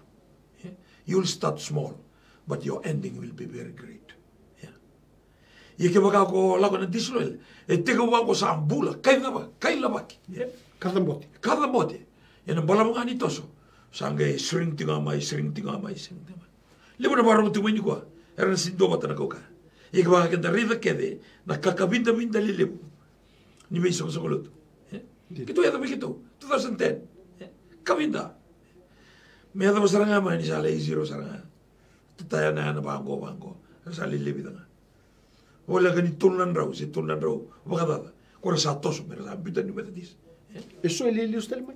[SPEAKER 2] You'll start small, but your ending will be very great. Yeah. Ike waka ko wako sa ambula, kai ngaba. Yeah. Kadamboti. Kadamboti. E na bala mga nitoso. Sangga e sering tinga mai, sering tinga mai, sering tinga mai. Lebo na barong tumay ni kwa. Era na sindoba tanakaw ka. Ike waka kede, na kakabinda binda li lebo. Ni may isang sa kulot. Kito yata may kito. 2010. Kabinda. Με έδωπο σαραγά μου ένιζα, λέει, ζήρω σαραγά. Τι τα ένα ένα παγκό, παγκό. Έσα λίλη πίτανα. Όλα έκανε τούρνα ντρόου, σε τούρνα ντρόου. Βαγαδάδα. Κόρασα τόσο μέρα, θα μπήτα
[SPEAKER 1] νιουμεθετής. Ε. Εσού έλεγε λίγο στέλμα.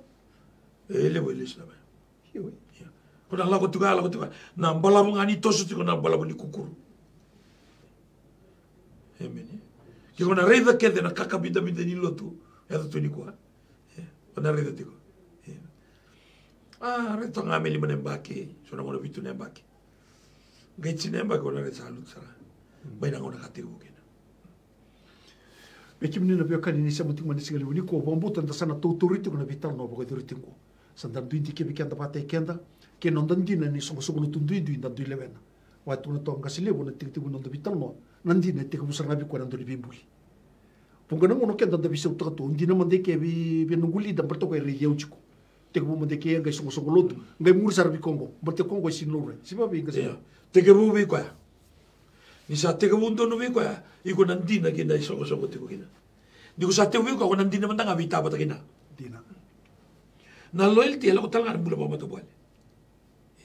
[SPEAKER 2] Έλεγε που έλεγε στέλμα. Κόρα
[SPEAKER 1] λάγω
[SPEAKER 2] τίγα, λάγω τίγα. Να μπαλάβω γανή τόσο τίγω να μπαλάβω νι κουκούρου. Έμενε. Και εγώ να ρίδα και δεν κακά μπήτα μην την ήλω του. Εδώ του νικουά. Εγώ να ρίδα τίγω. Ah, reto nga meli mana mbaki. Sona ngona bitu na mbaki. Gaitsi na mbaki kona reita salut sara. Bai na ngona katigu kena.
[SPEAKER 1] Pe kimi nina pio kani ni sa muting mani singali wini ko bombo tanda sana to turiti kuna vital no boga turiti ko. Sandan duinti ke kenda pate kenda ke non dan dina ni songo songo tun duin duin dan duin levena. Wa tu na to ngasi levo na tig tig non da vital no. Nan dina te ko musar nabi ko nan do bimbuli. Punga nang uno kenda da bisa utak to ndina mande ke bi bi nunguli dan berto ko re yeuchiko. Te ko mande ke ngai songo songo lotu. Ngai mur sar bi kongo. Berte kongo sin lo re. Siba bi ngasi.
[SPEAKER 2] Ia. Teke bu vi koia. Ni sa teke bu ntono vi koia. Iko nandina kina isoko soko tiko kina. Ni ko sa te vi koia ko nandina mandanga vita bata kina.
[SPEAKER 1] Dina.
[SPEAKER 2] Na loyalty ala ko talanga bula pa matubuale.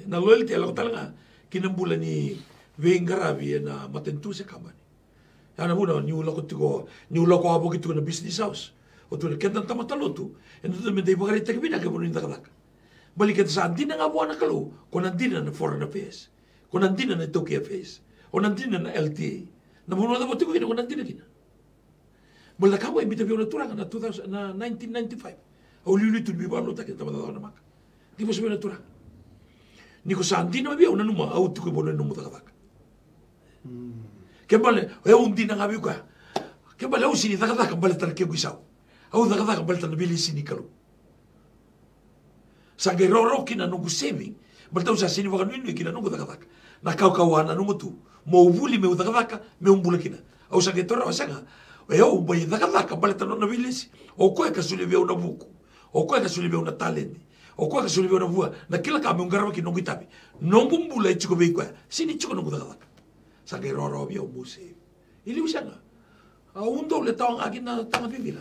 [SPEAKER 2] Na loyalty ala ko talanga kinambula ni na matentu se kamani. Ana buna ni ula ko tiko ni ula ko abo kito na business house. Otulad ka tamataluto, and ito naman tayo pagkalit na kabina, kamunin na kalak. Balikat sa andin na nga buwan na kalo, kung andin na na foreign affairs, kung andin na na Tokyo affairs, kung andin na na LTA, namunod na mo tingin, kung andin na kina. Malakawa, imitabiyo na turangan na 1995. Auliulit to biba lo takin tamatatawa na maka. Di mo sabihin na turangan. Ni ko sa andin na mabiyaw na numa, auto ko mo na numutakatak. Kembali, eh undi na nga biyo ka. Kembali, ausin, itakataka, balatar kayo gisaw. au audakadaka bal na bili sini kalu. Sagai roro kina nungu semi bal sini waka wakanuinu kina nungu dakadaka na kau kau ana nungu tu. Mo ubuli me udakadaka me umbula kina. Au sagai tora wasanga e o mbai dakadaka bal tana na bili si o koe kasuli vea una buku o koe kasuli vea una talenti o koe kasuli vea una vua? Na kila ka me ungarama ki nungu itabi nungu mbula e chiko vei e. sini chiko nungu dakadaka sagai roro vya umbu semi. Ili usanga Aundo le tawang agin na tanga bibila.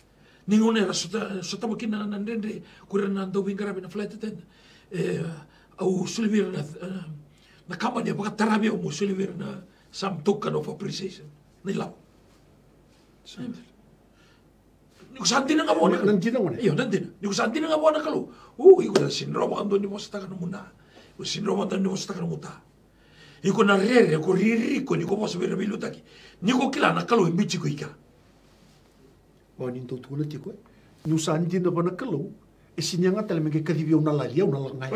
[SPEAKER 2] Ninguém era, só estava aqui na Nandende, quando não andou bem grave na flight attendant. O Silveira na, na cama dele, porque tarabia o Silveira na Sam Tokan of Appreciation. Nem lá. Niku santi na ngabona. Nanti na
[SPEAKER 1] ngone.
[SPEAKER 2] Iyo nanti na. Niku santi na ngabona kalu. Uh, iku na sindroma ando ni mosta kana muna. eu sindroma ando ni mosta kana muta. Iku na rere, iku riri, iku niku mosta bera bilu taki. Niku kila na kalu imbichi ku ika.
[SPEAKER 1] O ni to tuna ti ko ni usan din na bana kalau e sinyanga tele mege kadibi una lali una langai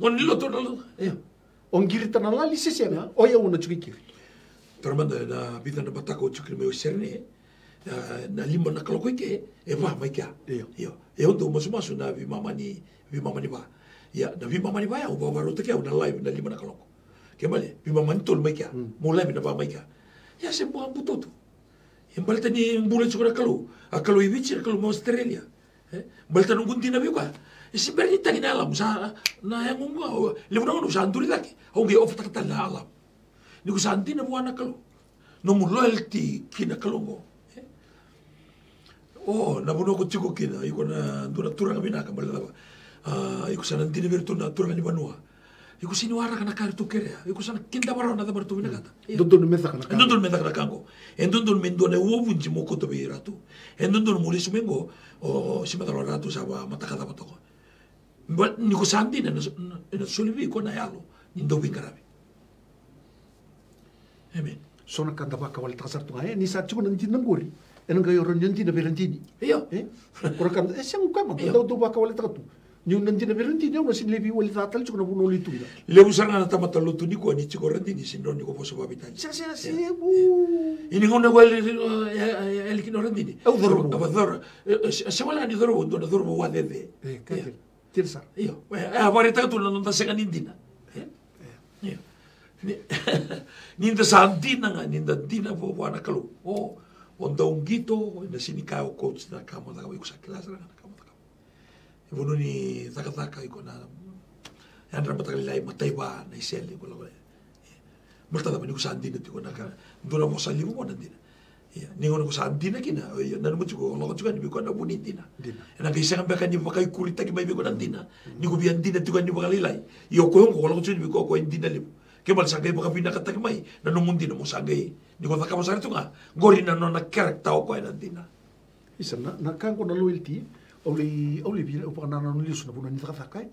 [SPEAKER 2] Ngon nilo to lo. Iyo.
[SPEAKER 1] on girita na lali se senga o ya una chuki kiri
[SPEAKER 2] Taramanda na bida na batako chukri meu serne na lima na kaloko ke e ba mai kia.
[SPEAKER 1] Iyo.
[SPEAKER 2] Iyo. E ondo masu masu na vi mama ni vi mama ni ba. ya na bima mani baya uba baru te kia na live na lima na kaloko ke male bima mani tol mai kia mo live na ba mai kia ya se mo ambuto tu yang balta ni bulan suka kalu akalu ibici akalu mau Australia. Eh balta nunggu tina biuka isi berni tangi na alam. Sa na yang ngumba le mo ngungu sa anduri lagi. Au ge ofa takata na alam. Ni ku sa antina buana kalu no mo loyalty kina kalu mo eh? oh na buno ko kina iko na dura turang bina ka balala ah iko sa nantina virtu na turang ni banua Eko sini wara kana kari tukerea. Eko sana kenda wara na dabar tuwina kata. Mm.
[SPEAKER 1] Ndondon meza kana
[SPEAKER 2] kango. Ndondon meza kana kango. Ndondon mendone wovu njimo koto be ratu. Ndondon muli sumengo o simadalo ratu sawa matakata matoko. Mba niko sandi na na solivi ko na yalo. Nindo bingarabi. Amen.
[SPEAKER 1] Sona kanda waka wale takasar tunga e Nisa sa chuko nanti nangori. Enang kayo ron yanti na berantini.
[SPEAKER 2] Iyo.
[SPEAKER 1] Eh. Kora kanda e siang kama. Ndau tu waka wale takatu. Niu nanti na berenti niu na sin lebi wali tatal chukna buno li tuida.
[SPEAKER 2] Le usar na tama talo tu niko ani chiko renti ni sin roni ko poso babi
[SPEAKER 1] tani. Sa sa sa bu.
[SPEAKER 2] Ini ngone wali el kino renti ni.
[SPEAKER 1] Au doro.
[SPEAKER 2] Au doro. Sa wala ni doro bondo na doro bo wade de.
[SPEAKER 1] Eh kati. Tirsa.
[SPEAKER 2] Iyo. Ah vareta tu na nonta sega nindina. Iyo. Ninda sa antina nga ninda dina bo pues, wana kalu. Oh. Onda ungito na sinikao coach na kamo na wikusa klasa na. Kamo na kamo. Ibuno ni taka taka iko na yan ra matagal lai matay ba na iseli ko lang. Multa da ni ko santina tiko na ka. Dura mo sa libo mo nandina. Ya, ni ngono ko santina kina. Ya, nanu mo tiko lo ko tiko ni ko na bunitina.
[SPEAKER 1] Dina.
[SPEAKER 2] Ena kay sa kambaka ni bakay kurita ki may bigo nantina. Ni ko biyan dina tugan ni bakalilay. Iyo ko yung ko wala ko tsuni ko ko hindi na libo. Kaya mal sagay baka pinakatag may nanumundi na mo sagay. Ni ko taka masarito nga. Gori na no na karakta ko ay nantina.
[SPEAKER 1] Isa na na kan ko na loyalty. ole ole o upa na na lisu na bunani taka taka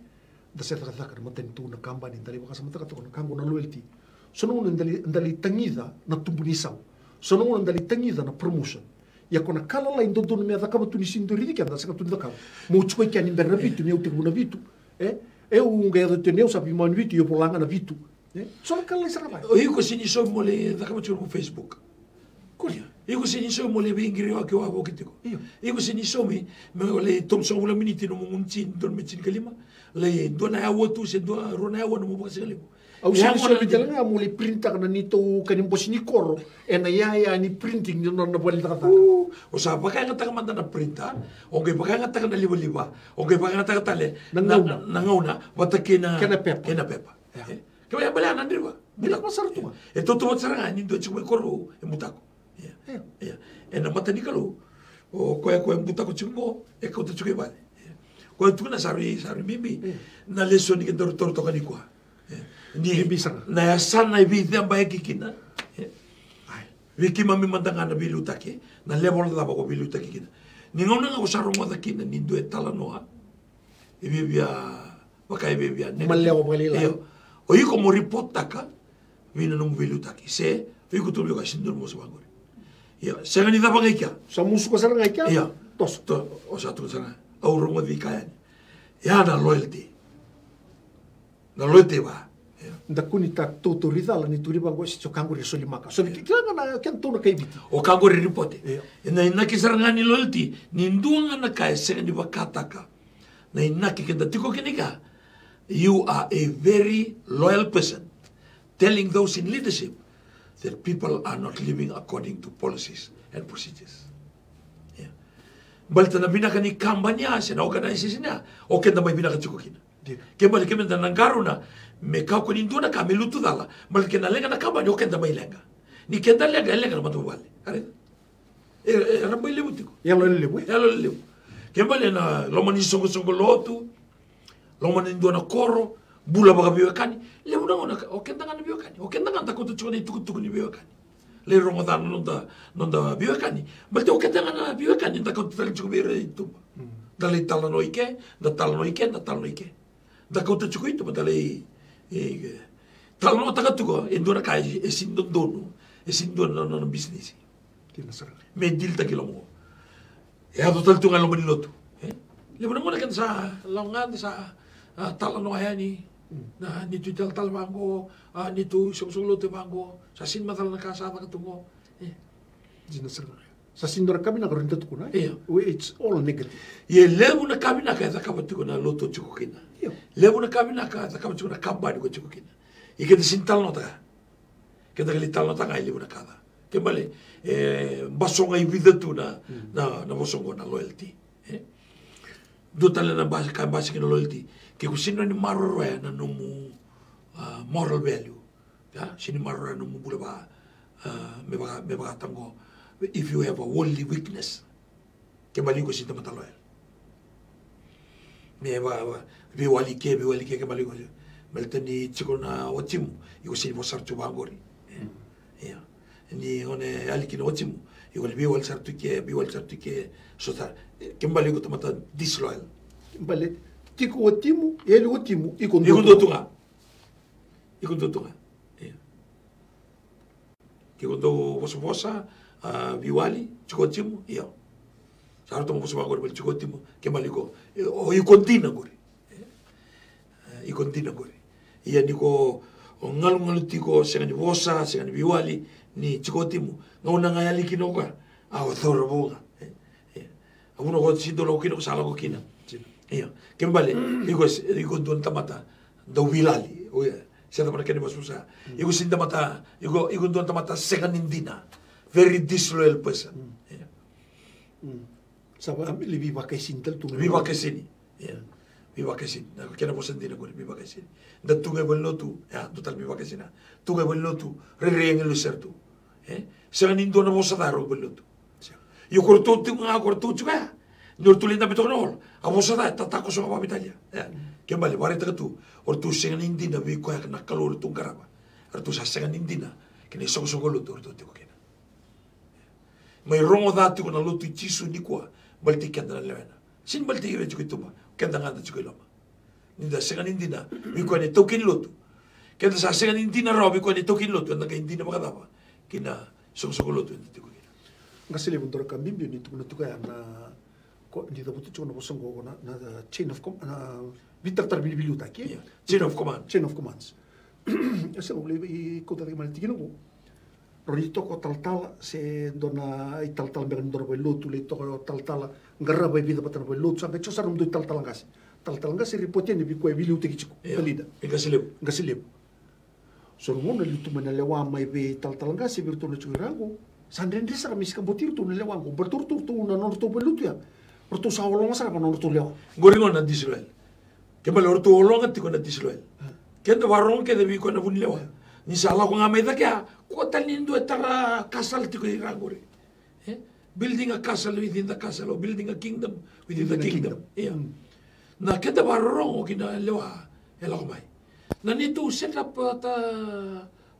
[SPEAKER 1] da se não tem ma na kamba nem tali baka ma taka taka na kango na loyalty. Sono un ndali ndali tangida na tumbuni sau. Sono un ndali tangida na promotion. Ia kona kala lá indo donu me da kaba tunisi o ridi kanda saka tunda kaba mo é kia ni berna vitu eu utegu na vitu. Eu um ganhador de teneu sabe mano vitu eh? eh, eu por na vitu. Eh? Só lá isso
[SPEAKER 2] não vai. Eu consigo só mole da kaba tiro no Facebook. Colha Iko sini so mo le bingiri wa kiwa bo kitiko.
[SPEAKER 1] Iyo.
[SPEAKER 2] Iko sini so mi me le tom so wala miniti no mo nguntin don me chin kalima. Le do na ya wotu se do ro na ya wono mo ba se kalima.
[SPEAKER 1] Au
[SPEAKER 2] Ya, mo
[SPEAKER 1] so bi jalan nga muli printa kana nito kanim bos ni koro ena ya ya ni printing ni non na bali ta
[SPEAKER 2] Uh, o sa baka nga manda na printa, o kay baka nga na liwa-liwa, o kay baka nga taga tale,
[SPEAKER 1] Nangauna.
[SPEAKER 2] na, nangauna, wata kina,
[SPEAKER 1] Kina pepa.
[SPEAKER 2] Kina pepa.
[SPEAKER 1] Ya.
[SPEAKER 2] Eh, Kaya bala na ndriwa.
[SPEAKER 1] Bila to, ah.
[SPEAKER 2] E to tumat saranga ni do chukme koro e mutako. Eh, eh, yeah, yeah. ena matanikalo o koe koe mbuta ko chimbo e ko te chuke vale eh, koe tuna sari sari mimi hmm. na leso ni kendor tor to kani kwa ni
[SPEAKER 1] bisa
[SPEAKER 2] na ya sana ibi de mbaye kikina. Wiki mami mandanga na bilu take na level da ba ko bilu take kina. Ni ngona ko saro mo kina ni do etala noa. Ibi bia waka ibi bia
[SPEAKER 1] ne malle
[SPEAKER 2] ko balila o yiko mo report taka vina no bilu take se yiko to bio ka sindur mo
[SPEAKER 1] se bangore Σέγαν
[SPEAKER 2] είδα
[SPEAKER 1] παγκακιά.
[SPEAKER 2] Σα μου σου κοσέρα γακιά. Ια. Τόσο. Το, όσα του κοσέρα. Αουρούμα δικά είναι. Ια να
[SPEAKER 1] λόγελτη. Να λόγελτη είπα. Να το του ρίδα, αλλά του ρίπα εγώ στο κάγκουρι σε όλη μάκα. Σε όλη κοιλάγα να κάνει το να
[SPEAKER 2] καημίτη. Ο κάγκουρι ρίποτε.
[SPEAKER 1] Να
[SPEAKER 2] είναι και σαργάνει λόγελτη. Νιντούν να κάνει σε έναν είπα κάτακα. Να είναι και τα τίκο κοινικά. You are a very loyal that people are not living according to policies and procedures. Yeah. Bal bina kani kambanya se na organization ya o kenda mai bina kachuko kina. Ke bal ke menda nangaru na me kuni nduna ka melutu dala bal ke na lenga na kambanya o kenda mai lenga. Ni kenda lenga lenga na matu wale. Are. E eh, rambo eh, lebu tiko.
[SPEAKER 1] Yalo lebu.
[SPEAKER 2] Yalo lebu. Ke bal na lomani songo songo lotu. Lomani nduna koro. Bula baka biwa kani lebu na ngona o kenda ngana biwa kani o kenda ngana takutu chukoni tuku tuku ni biwa kani le rongo dan nonda nonda biwa kani bali o kenda ngana biwa kani takutu tali chuku biwa itu dali tala no ike da tala no ike da tala no ike. Da kauta chuku itu dali e tala no taka tuko e ndona kai e sindo dono e sindo no no business.
[SPEAKER 1] Sarang
[SPEAKER 2] me dil ta kilo mo e ado tal tunga lo maniloto eh? Le bona mo kan sa laungan sa ah, tala no ayani na nitu jal tal mango a ah, nitu sung sung lote mango sasin matal na kasa eh, na katungo eh
[SPEAKER 1] jinasar na sasin dora kami na karinta tukuna
[SPEAKER 2] eh
[SPEAKER 1] it's all negative.
[SPEAKER 2] Ye lebu na kami na kaya zakabat tukuna loto
[SPEAKER 1] chukukina
[SPEAKER 2] lebu na kami na kaya zakabat tukuna kamba ni ko chukukina ikita sintal no taka kita kalital nota taka lebu na kada kembali eh basonga vida tu na na na basongo na loyalty. Eh do tala na basa kambasa kina loyalty. Ke kusino ni maroro ya na numu ah, moral value. Ya, sini maroro ya numu bula ba ah, me ba me ba tango if you have a worldly weakness ke bali ko sinta mata loyal me ba ba bi wali ke bi wali ke ke bali ko melta ni chiko na otimu iko sin bo sartu bangori ya ni one ali kino otimu iko bi wal sartu ke bi wal sartu ke so ta ke bali ko tamata disloyal
[SPEAKER 1] bale tiko Tico-Otimo, ele o
[SPEAKER 2] Ikundotunga. e Kikondo Vosovosa, Viwali, Tico-Otimo, e eu. Sabe como você vosso agora pelo Tico-Otimo, que é malico O Ikontina agora. e oh, Ikontina agora. É. E é Nico, o ngalu-ngalu Tico, sengani Vosa, sengani Viwali, ni Tico-Otimo. Ngau nangayali é kinoka, a ah, Othoro Bunga. É, Abuno ko sido lo kino, sala ko kino. Kina ia kembali iko iko don tamata do wilali o ia se ta kene basusa iko sinta mata iko iko don tamata senga nindina very disloyal person Ia.
[SPEAKER 1] sa lebih pakai sintel tu
[SPEAKER 2] Viva que sini. Ya. Viva que sini. Na kena mo sendiri ko viva que. Da bel lotu. Ya, total viva que sini. Tunga bel lotu. Re re ngel sertu. Eh? Sa nindo na mo sa daro bel lotu. Yo korto tu chuka. Nyor tu linda bito nol. Amo sa da tata ko so ba bitalia. Ya. Kembali bare ta tu. Or tu senga nindi na vi ko na kalor tu garaba. Ar tu sa senga nindi na. Kene so so ko lotu or tu ko kena. Mai rongo dati ko na lotu chisu ni kwa. Balti kenda na lewena. Sin balti ire chuki tuma. Kenda nganda chuki loma. Ninda senga nindi na. Vi ko ni tokin lotu. Kenda sa senga nindi na ro vi ko ni tokin lotu. Anda ka hindi na makadapa. Kina so so ko lotu. Anda tiko kina.
[SPEAKER 1] ngasile buntora kambimbi ni tukuna tuka na ko ni da butu chuna bosongo ko na na chain of com na vitar tar bilibilu ta ki
[SPEAKER 2] Yeah. Chain of command.
[SPEAKER 1] chain of commands ese o le i ko da mal tikino ko ronito ko tal tal se dona i tal tal ben dora belu tu le to tal tal ngarra ba vida patana belu sa be chosa rum do tal tal ngas tal tal ngas ripote ni bi ko biliu te kichiko pelida
[SPEAKER 2] Ika silip.
[SPEAKER 1] ngasilip so rumona lutu mana lewa mai be tal tal ngas virtu no churango sandren desa kami ska botir tu lewango bertur tu tu na nor tu belutu ya bertu sa olong sa pa nor tu lewa
[SPEAKER 2] Goringon na disloyal. Kembali or tu olong at tiko na disloyal. Kento warong ke debi ko na bunlewa. Ni sala ko ngamay da kya. Ko talindo etara kasal tiko iragori. Eh? Building a castle within the castle or building a kingdom within the, kingdom. Iya. Na kenta warong o kina lewa. Ela ko mai. Na nito set up uh, ta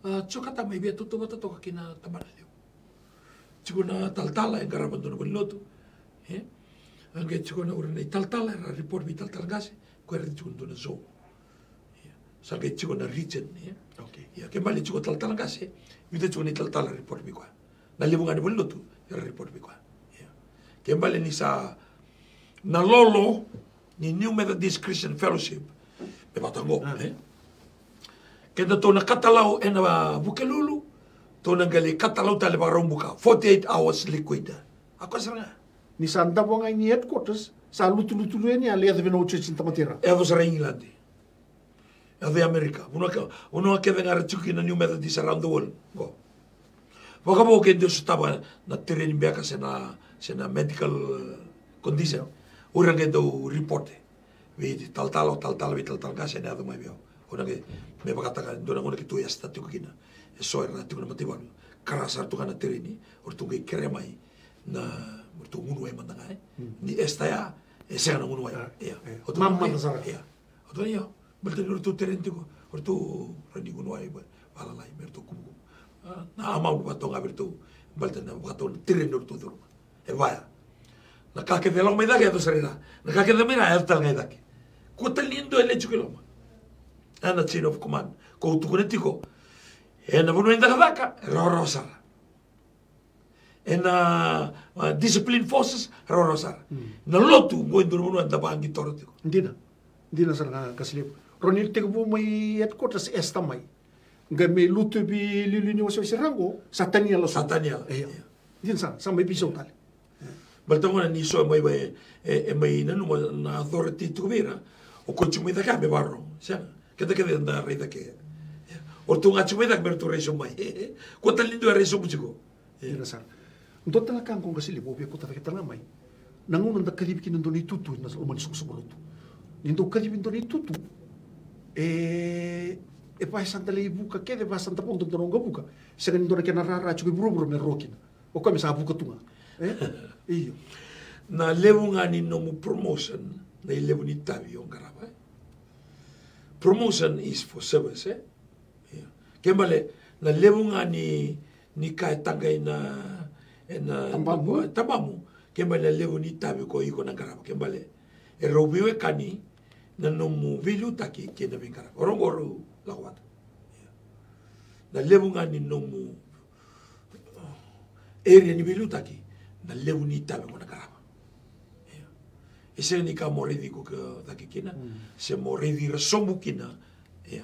[SPEAKER 2] uh, chokata mai betu tu bata to kina tamana lewa. Chico na taltala yang karaman doon ng loto. Eh? Ang kaya chico na urin na taltala, ra report mi taltala ngasi, kuya rin chico doon na zo. Yeah. Sa kaya chico na region. Yeah.
[SPEAKER 1] okay
[SPEAKER 2] Yeah. Kaya mali chico taltala ngasi, wita chico ni taltala report mi kwa. Nalibungan mi kwa. Yeah. Kaya mali ni sa na lolo ni New Methodist Christian Fellowship, may matango. Eh? Kaya to na katalaw e na bukelulu, to na gali katalaw tali barong buka, 48 hours liquid. Ako sa
[SPEAKER 1] ni santa ny sanytavoagnainy hetrikotrasy sa lotolotolo eny ale avy anao
[SPEAKER 2] otretsiny tamatera avy Israel ande avy Amerika. Unoka unoka venga ratsuki na new methodist around the world go Waka mo kende sutaba na se na se na medical eh, condition. Ora kende report vi tal tal tal tal vi tal tal ka sena adu mai bio ora ke me bakata ka ndona ngone tu ya statu kina so era tu na matiwan karasar tu kana tereni or tu ke kere mai na 물통 우누에 만나가 니 에스타야
[SPEAKER 1] 에세가 우누야
[SPEAKER 2] 예
[SPEAKER 1] 어떤
[SPEAKER 2] 만나서 예 어떤이요 물통 우리 또 때린다고 우리 또 그러니 우누야 이번 말라이 메르토 쿠고 나 아마 우가 또 가베르토 발테나 우가 또 때린 우리 또 들어 에 봐야 na kake de la humedad que tu serena na kake de mira el tal gaida que cuta lindo el hecho que lo ana chain of command ko tu conetico en la buena de la vaca rosa. En la discipline forces ro ro sara. Na lotu mo indur bunu anda bangi toro tiko.
[SPEAKER 1] hindi na hindi na sa nga kasilip ronil te bo mai headquarters esta mai nga me lutu bi lilu ni waso sirango satania la so
[SPEAKER 2] Satania.
[SPEAKER 1] eh
[SPEAKER 2] Yeah.
[SPEAKER 1] Din sa sa mai piso tali.
[SPEAKER 2] Baltangona ni so mai mai e mai na no na authority tu vera o ko chumi da ka me barro. Sa que te quede andar rei da ke. O tu nga chumi da ka tu reso mai. Ko reso.
[SPEAKER 1] Ndo tanga kang kong kasi libo beko tafake kita mai. Nangun nda kadibi kini ndo ni tutu na o mani suksu bolotu. Ni ndo kadibi ndo ni tutu. E e pa santa le buka kede pa santa ponto ndo nonga buka. Sega ni ndo na kena rara chuki buru buru me rokina. O kami sa buka tunga. Eh? Iyo.
[SPEAKER 2] Na levu no nomu promotion na i levu ni tavi o ngaraba. Eh. Promotion is for service, eh? Kembale, na levu nga ni kae tangai na ena
[SPEAKER 1] tambamu,
[SPEAKER 2] tambamu kembale leo ni tabe ko iko na garabo kembale. Erobiwe kani na no muvilu taki kenda bengara orongoro la kwata na leo ngani no mu ere ni oh, vilu taki na leo ni tabe ko na garabo ese ni ka moredi ko taki kina. Mm. Se moredi sombu kina.
[SPEAKER 1] Ya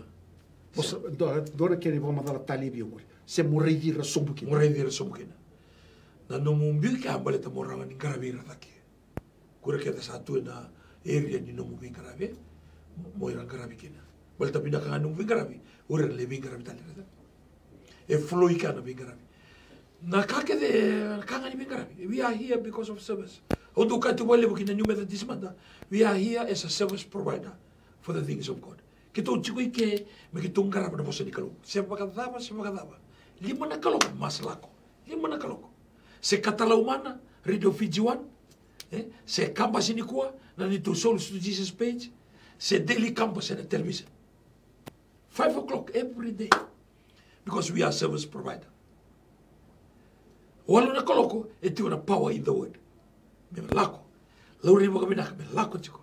[SPEAKER 1] Dora, dora kere vou mandar a talibio, se morrer de rasombuquina. Morrer
[SPEAKER 2] de rasombuquina. Ra somu kina na no mu mbi ka ambale ta moranga ni karavira taki kura ke ta satu na area ni no mu vi karabe mo ira karabi kina bal ta pina ka no mu vi karabi ura le vi karabi tali rata e floi ka na vi karabi na ka ke de ka ngani vi karabi we are here because of service. O do ka tu wale bukina new methodist manda we are here as a service provider for the things of god. Ke to chico i ke me ke tung karapa na bosa ni kalu se pakadaba se pakadaba lima na kaloko mas lako. Lima na sekatalaumana radio fijiwan eh? se kamba sini kua na ni to jesus page. Se daily kamba sene television. Five o'clock every day. Because we are service provider. Walo na koloko e tiwa power in the word. Meme lako. Lauri mo kamina meme lako tiko.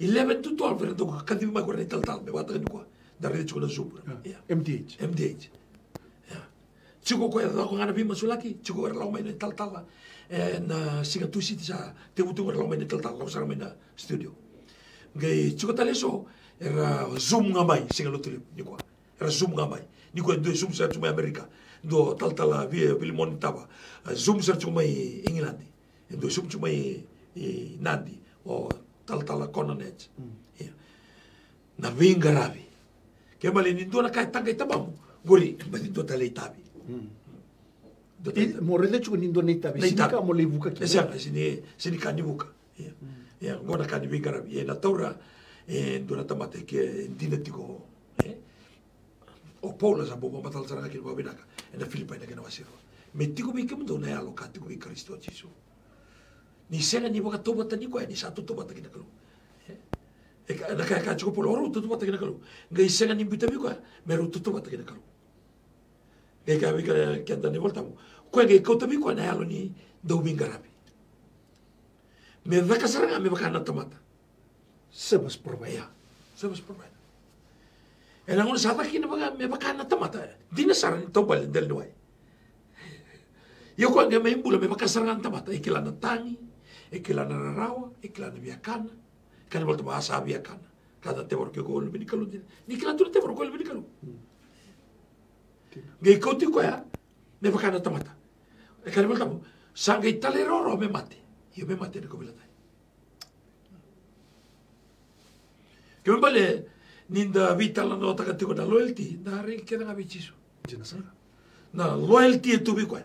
[SPEAKER 2] 11 to 12 rendo kakadi mai kore tal tal me wata ni kua na zubra mth
[SPEAKER 1] mth
[SPEAKER 2] MDH. Ya. Chiko ko ya ko ngana bima sulaki, chiko era lau mai na tal tal. Eh na singa tu siti sa te utu era lau mai na tal tal, lau sara mai na studio. Ngai chiko tale so era zoom nga mai singa lutu ni ko. Era zoom nga mai. Ni ko do zoom sa chuma Amerika. Do tal tal via Bilimon taba. Zoom sa chuma i England. Do zoom i Nandi o tal tal Cononet. Ya. Na vinga ravi. Ke mali ni dona kai tanga tabamu. Gori, mbati do tale tabi.
[SPEAKER 1] moreletsoko ni ndo
[SPEAKER 2] neitabe
[SPEAKER 1] sinika mo leivuka ki
[SPEAKER 2] siapa sini sini kani vuka ya gona kani vingara ya na taura ndo na tamata ke ndina tiko o paula sa bobo matal sara ki bobo naka na filipina ke na wasiro me tiko bi kemo dona alo ka tiko bi kristo jesu ni sera ni boka tobo tani ko ni satu tobo tani kalu e ka ka ka chuko polo ro tobo tani kalu ga isera ni bitabi ko me ro tobo tani kalu Pegava e que andando e voltava. Quando conta me quando ela ni deu me engarabe. Me vai casar a
[SPEAKER 1] me vai
[SPEAKER 2] cana tomata. Sebas perbaya. Sebas perbaya. Ela não sabe que me vai cana tomata. Dina saran então bal del noi. io quando me embula me vai casar a tomata. E que lá na e que lá na rawa, e que via na viacana. Cana volta para a sabiacana. Cada temor que eu olho, me nicalo. Nicalo tudo temor que eu olho, me nicalo. Hmm. Gikote koea, me whakana tamata. E kare wakamu, sangai tale roro me mate. Ia me mate ni kumila tai. Ke mbale, ninda vitala no taka tiko na loyalty, na ringi kena ngabi chisu.
[SPEAKER 1] Jina sara.
[SPEAKER 2] Na loyalty e tubi koe.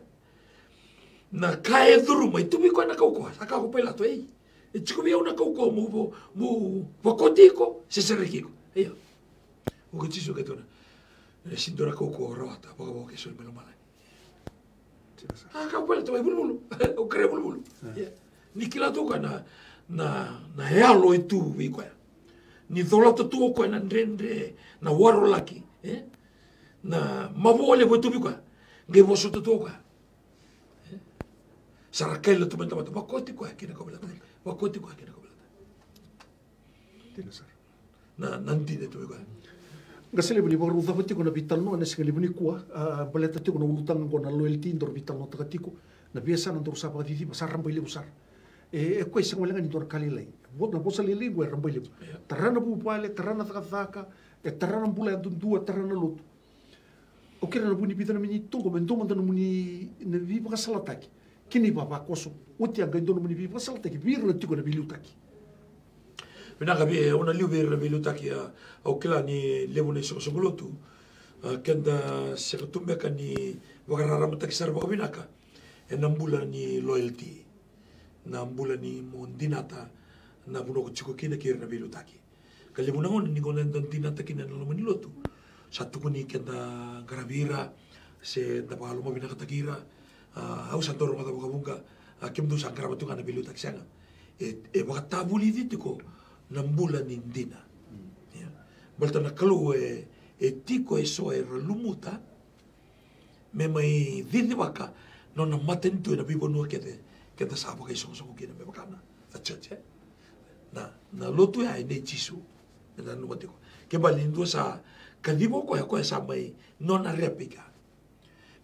[SPEAKER 2] Na kae dhuru mai tubi koe na kaukoa. Saka ako pela to ei. E chiku mia una kaukoa mu, mu, mu, wakotiko, seserekiko.
[SPEAKER 1] Ia. Oh.
[SPEAKER 2] Uka chisu ketona. shindora kokuorota mpaka vaokesholimelo mala akakweleta vaivuluvulu ukere vuluvulu nikila tuka na na na yalo itu vikwaya ni dholoto tu okwaya na ndrendre na waro laki eh? na mavole votu vikwaya ngevosoto tu okwaya eh? sarakele tumenta vatu vakoti kwaya kina kovelata vakoti kwaya kina
[SPEAKER 1] kovelata
[SPEAKER 2] na nantine tu vikwaya
[SPEAKER 1] Gasele bani baru dha pati kona vital no ane sekali bani kua a baleta ti kona ulutang kona loyalty ndor vital no takatiko na biasa na ndor sapa didi masar rambai le usar e e koi sang walenga ni ndor kali lai bot na bosa lele ngwe rambai le tarana bu pale tarana thaka e tarana bula dundua tarana lotu o kera na buni pitana mini tongo men domo tana muni na vi baka salataki kini papa koso uti ang gaindo mani bi pasal taki bir na tiko na bilu
[SPEAKER 2] Pinaka bi ona liu bir na bilu taki a au kila ni levo ni so so tu kenda se tumbe ka ni wakarara mata kisar ba binaka e ni loyalty. Nambula ni mondinata na buno ko chiko kina kira na bilu taki kali buna ngon ni ngonen dan tinata kina na lo manilotu satu ko ni kenda garabira se da palo mo binaka takira au sa toro mata buka buka kim tu sangkara batu kana bilu tak sanga. E e waka tabuli lambula nindina. Yeah. Balta na kalu e, e tiko e so e lumuta, me mai didiwaka, no na matentu e na bibo nua e kete, kete sapa kai songo songo kina me bakana. A church, eh? Na, na lotu e ya ene chisu, e na nua tiko. Ke balindua sa, kadibo ko e ko e sa mai, no na replica.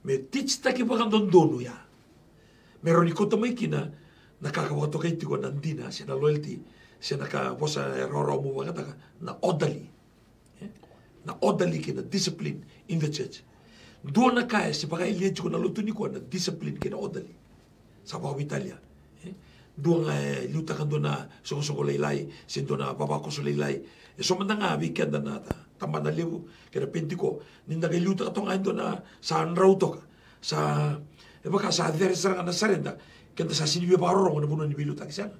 [SPEAKER 2] Me teach taki bakandondonu ya. Meron ikota mai kina, nakakawato kay tigo nandina, sina loyalty, senaka uh, was a roromo wangata na orderly. Eh? Na orderly ke na discipline in the church. Do na kaya si pakai lihat ko na lutu ni ko discipline ke na orderly. Sa pa Italia. Do nga luta kan do na sogo-sogo laylay, sin do na baba ko so laylay. E so man nga weekend na ta. Tama na libo ke na pinti ko ninda ke luta ka tong do na sa anraw to sa e baka sa adversa nga na sarenda kenta sa sinibyo pa roromo na buno ni biluta kisana.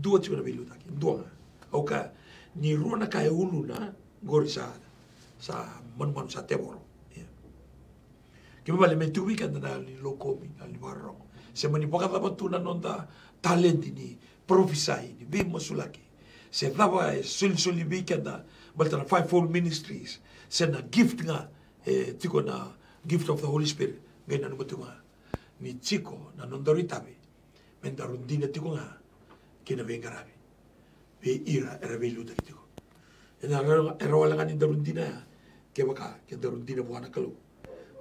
[SPEAKER 2] δύο τσιμένα μιλούτα και δύο. Οκα, νηρού να καεούλου να γόρι σα, σα μόνο μόνο σα τέμορο. Ε. Και με βάλε με τούβι κατά να λιλοκόμι, να λιβαρό. Σε μόνοι πόκα θα πατούν να νόντα ταλέντινι, προφησάιν, βήμα σουλάκι. Σε δάβα ε, σούλι σούλι βήκαντα, βάλτε να φάει φόλ μινιστρίς, σε ένα γκίφτ να, τίκο να, γκίφτ of the Holy Spirit, γίνει να νομοτήμα. Νι τσίκο, να νοντορή τάβει, με τα ροντίνε τίκο να, kina vengarabi be ira era be luta tiko ena era wala ngani darundina ke baka ke darundina buana kalu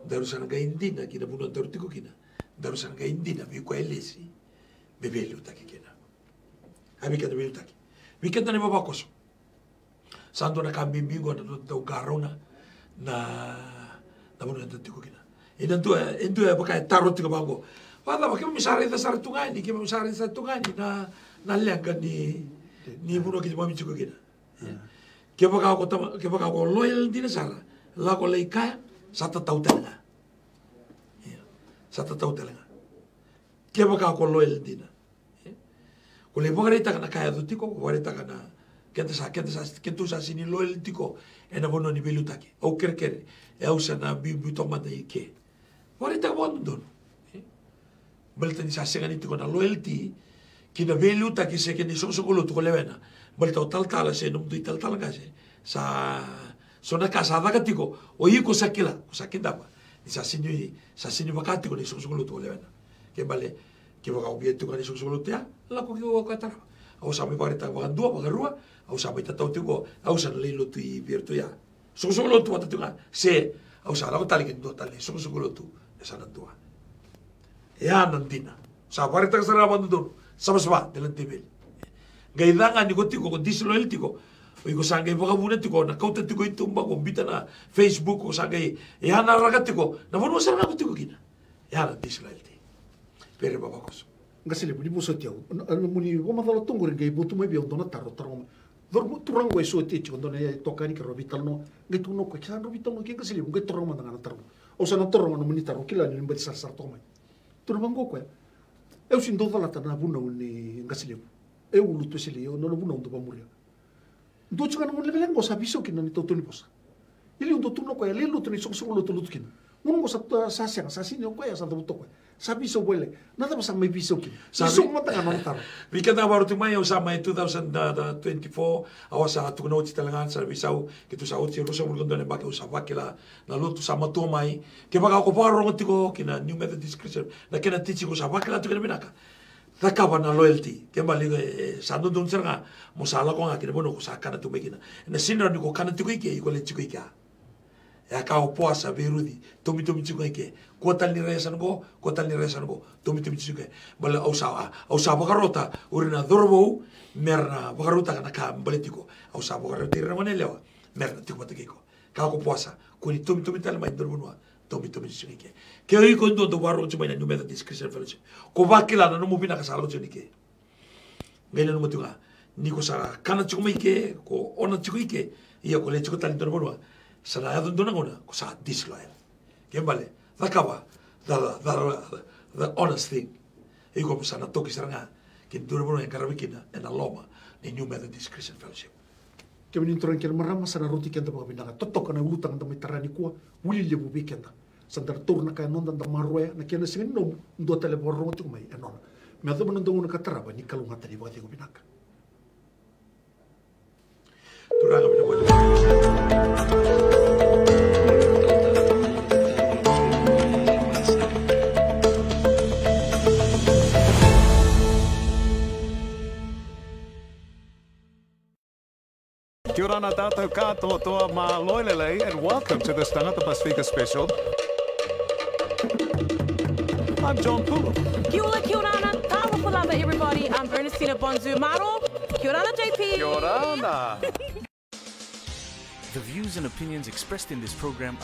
[SPEAKER 2] daru sana ga indina kina buno daru tiko kina daru sana ga indina be ko elesi be be luta kina abi ka be luta ki bi kenta ne baba koso santo na kambimbi go na tau garona na na buno tiko kina ina tu e tu e baka taro tiko bango Wala ba kemi sari ta sari tungani kemi sari ta tungani na na lenga ni ni buno ki mami chiko kina. Ke baka ko tama ke baka ko loyal dina sara la ko lei ka sata tau tela. Sata tau tela. Ke baka ko loyal dina. Ko le baka reta kana kaya tiko ko reta kana kenta sa kenta sa kentu sa sini loyal tiko ena bono ni belutaki. O kerkere e au sana bibu tomata ike. Warita ka bono dono balta ni sasenga ni tiko na loyalty kina value ta ki se ke ni so so kolo to levena balta o tal tala se num tu tal tala ka se. Sa so na casa da tiko o iko sakila o sakinda ba ni sa sinyo sa sinyo bakati ko ni so so kolo to levena ke bale ke ba ka obieto ka ni so so kolo tia la ko ki o ka tara au sa me pare ta ba dua ba rua au sa me ta tau tiko au sa le lo i virtu ya so so kolo tu tu se au sa la ko tali ke tali so so kolo tu esa na tua e ana ntina sa pare ta sara bandu do sama dalam tebel gai danga ni goti ko dislo el tiko. O iko sanga i baka bune tiko na kauta tiko itu mba ko bita na facebook ko sanga i e ana raga tiko. Na vono sara na tiko kina. E ana dislo el ti pere baba koso.
[SPEAKER 1] Ngasile budi muso tiau anu muni ko madalo tungur ngai butu mai bion dona taro taro dor turang ko eso ti chiko dona e tokani ke robital no. Ngai tu no ko kyan robital no ke ngasile ngai torong mandanga na taro o sa na torong no muni taro kila ni mbet sar sar to mai. Tuna mango koe. eu sin doza la na un ni ngasilebu eu lutu sele eu no vuna ndo pamuria ndo chunga ngon levelen go sabiso kina ni totuni posa. Ili ndo tuno ko ele lutu ni sokso lutu lutu kina. Mun go sa sa sa sa ko ya sa ndo Sabi so wele. Nada sa may biso ki. Isong mata nga nang taro.
[SPEAKER 2] Bika na waro tumay sa may 2024 awa sa tugnaw ti talangan sa bisaw kito sa uti rosa mulgon dole baki usa bakila na lutu sa matomay ke baka ko paro ngati ko kina New Methodist Christian na kina tichi ko sa bakila tu kina binaka. Takaba na loyalty. Ke bali eh, sa ndo ndun serga musala ko nga kina bono ko sa kana tumay kina. Na sinra ni ko kana tikoi ke ko le tikoi ka. Ya ka opo sa berudi tomi tomi tikoi ke κότα λιρέσαν εγώ, κότα λιρέσαν εγώ. Το μη τιμή τσίκε. Μπαλε, όσα μέρνα βγαρότα να κάνω, μπαλε τίκο. Όσα βγαρότα, μέρνα τίκο κίκο. Κάκο πόσα, κουνι το μη τιμή τα λεμά, ντρβουν. Και ο οίκο είναι το της Κρίσεν Φέλτσε. Κοβάκελα να μου πει να χασαλώ τσίκε. Μέλε νομο τίγα, κοσά, δίσλο, ε. Δεν cover the, the, the, the honest thing. Εγώ που σαν τόκι σαργά και την τουρμπούνα για καραβικίνα ένα λόμα η New Methodist Christian Fellowship.
[SPEAKER 1] Και μην τρώει και μαρά σαν ρωτή και τα μαγαπινάκα. Το το έκανε ούλουτα να τα μεταρανικούα, ούλι λίγο μπήκε τα. Σαν τα τούρνα κανόντα τα μαρουέ να σε νόμου, ενώνα. Με αδόμα να κατράβα,
[SPEAKER 2] νι πινάκα. Τουράγα.
[SPEAKER 3] Kia ora tātou kātoa toa mā loilelei and welcome to this Tangata Pasifika special. I'm John Pulu.
[SPEAKER 4] Kia ora, kia ora pulava everybody. I'm Ernestina Bonzu Maro. Kia ora JP.
[SPEAKER 3] Kia ora.
[SPEAKER 5] The views and opinions expressed in this program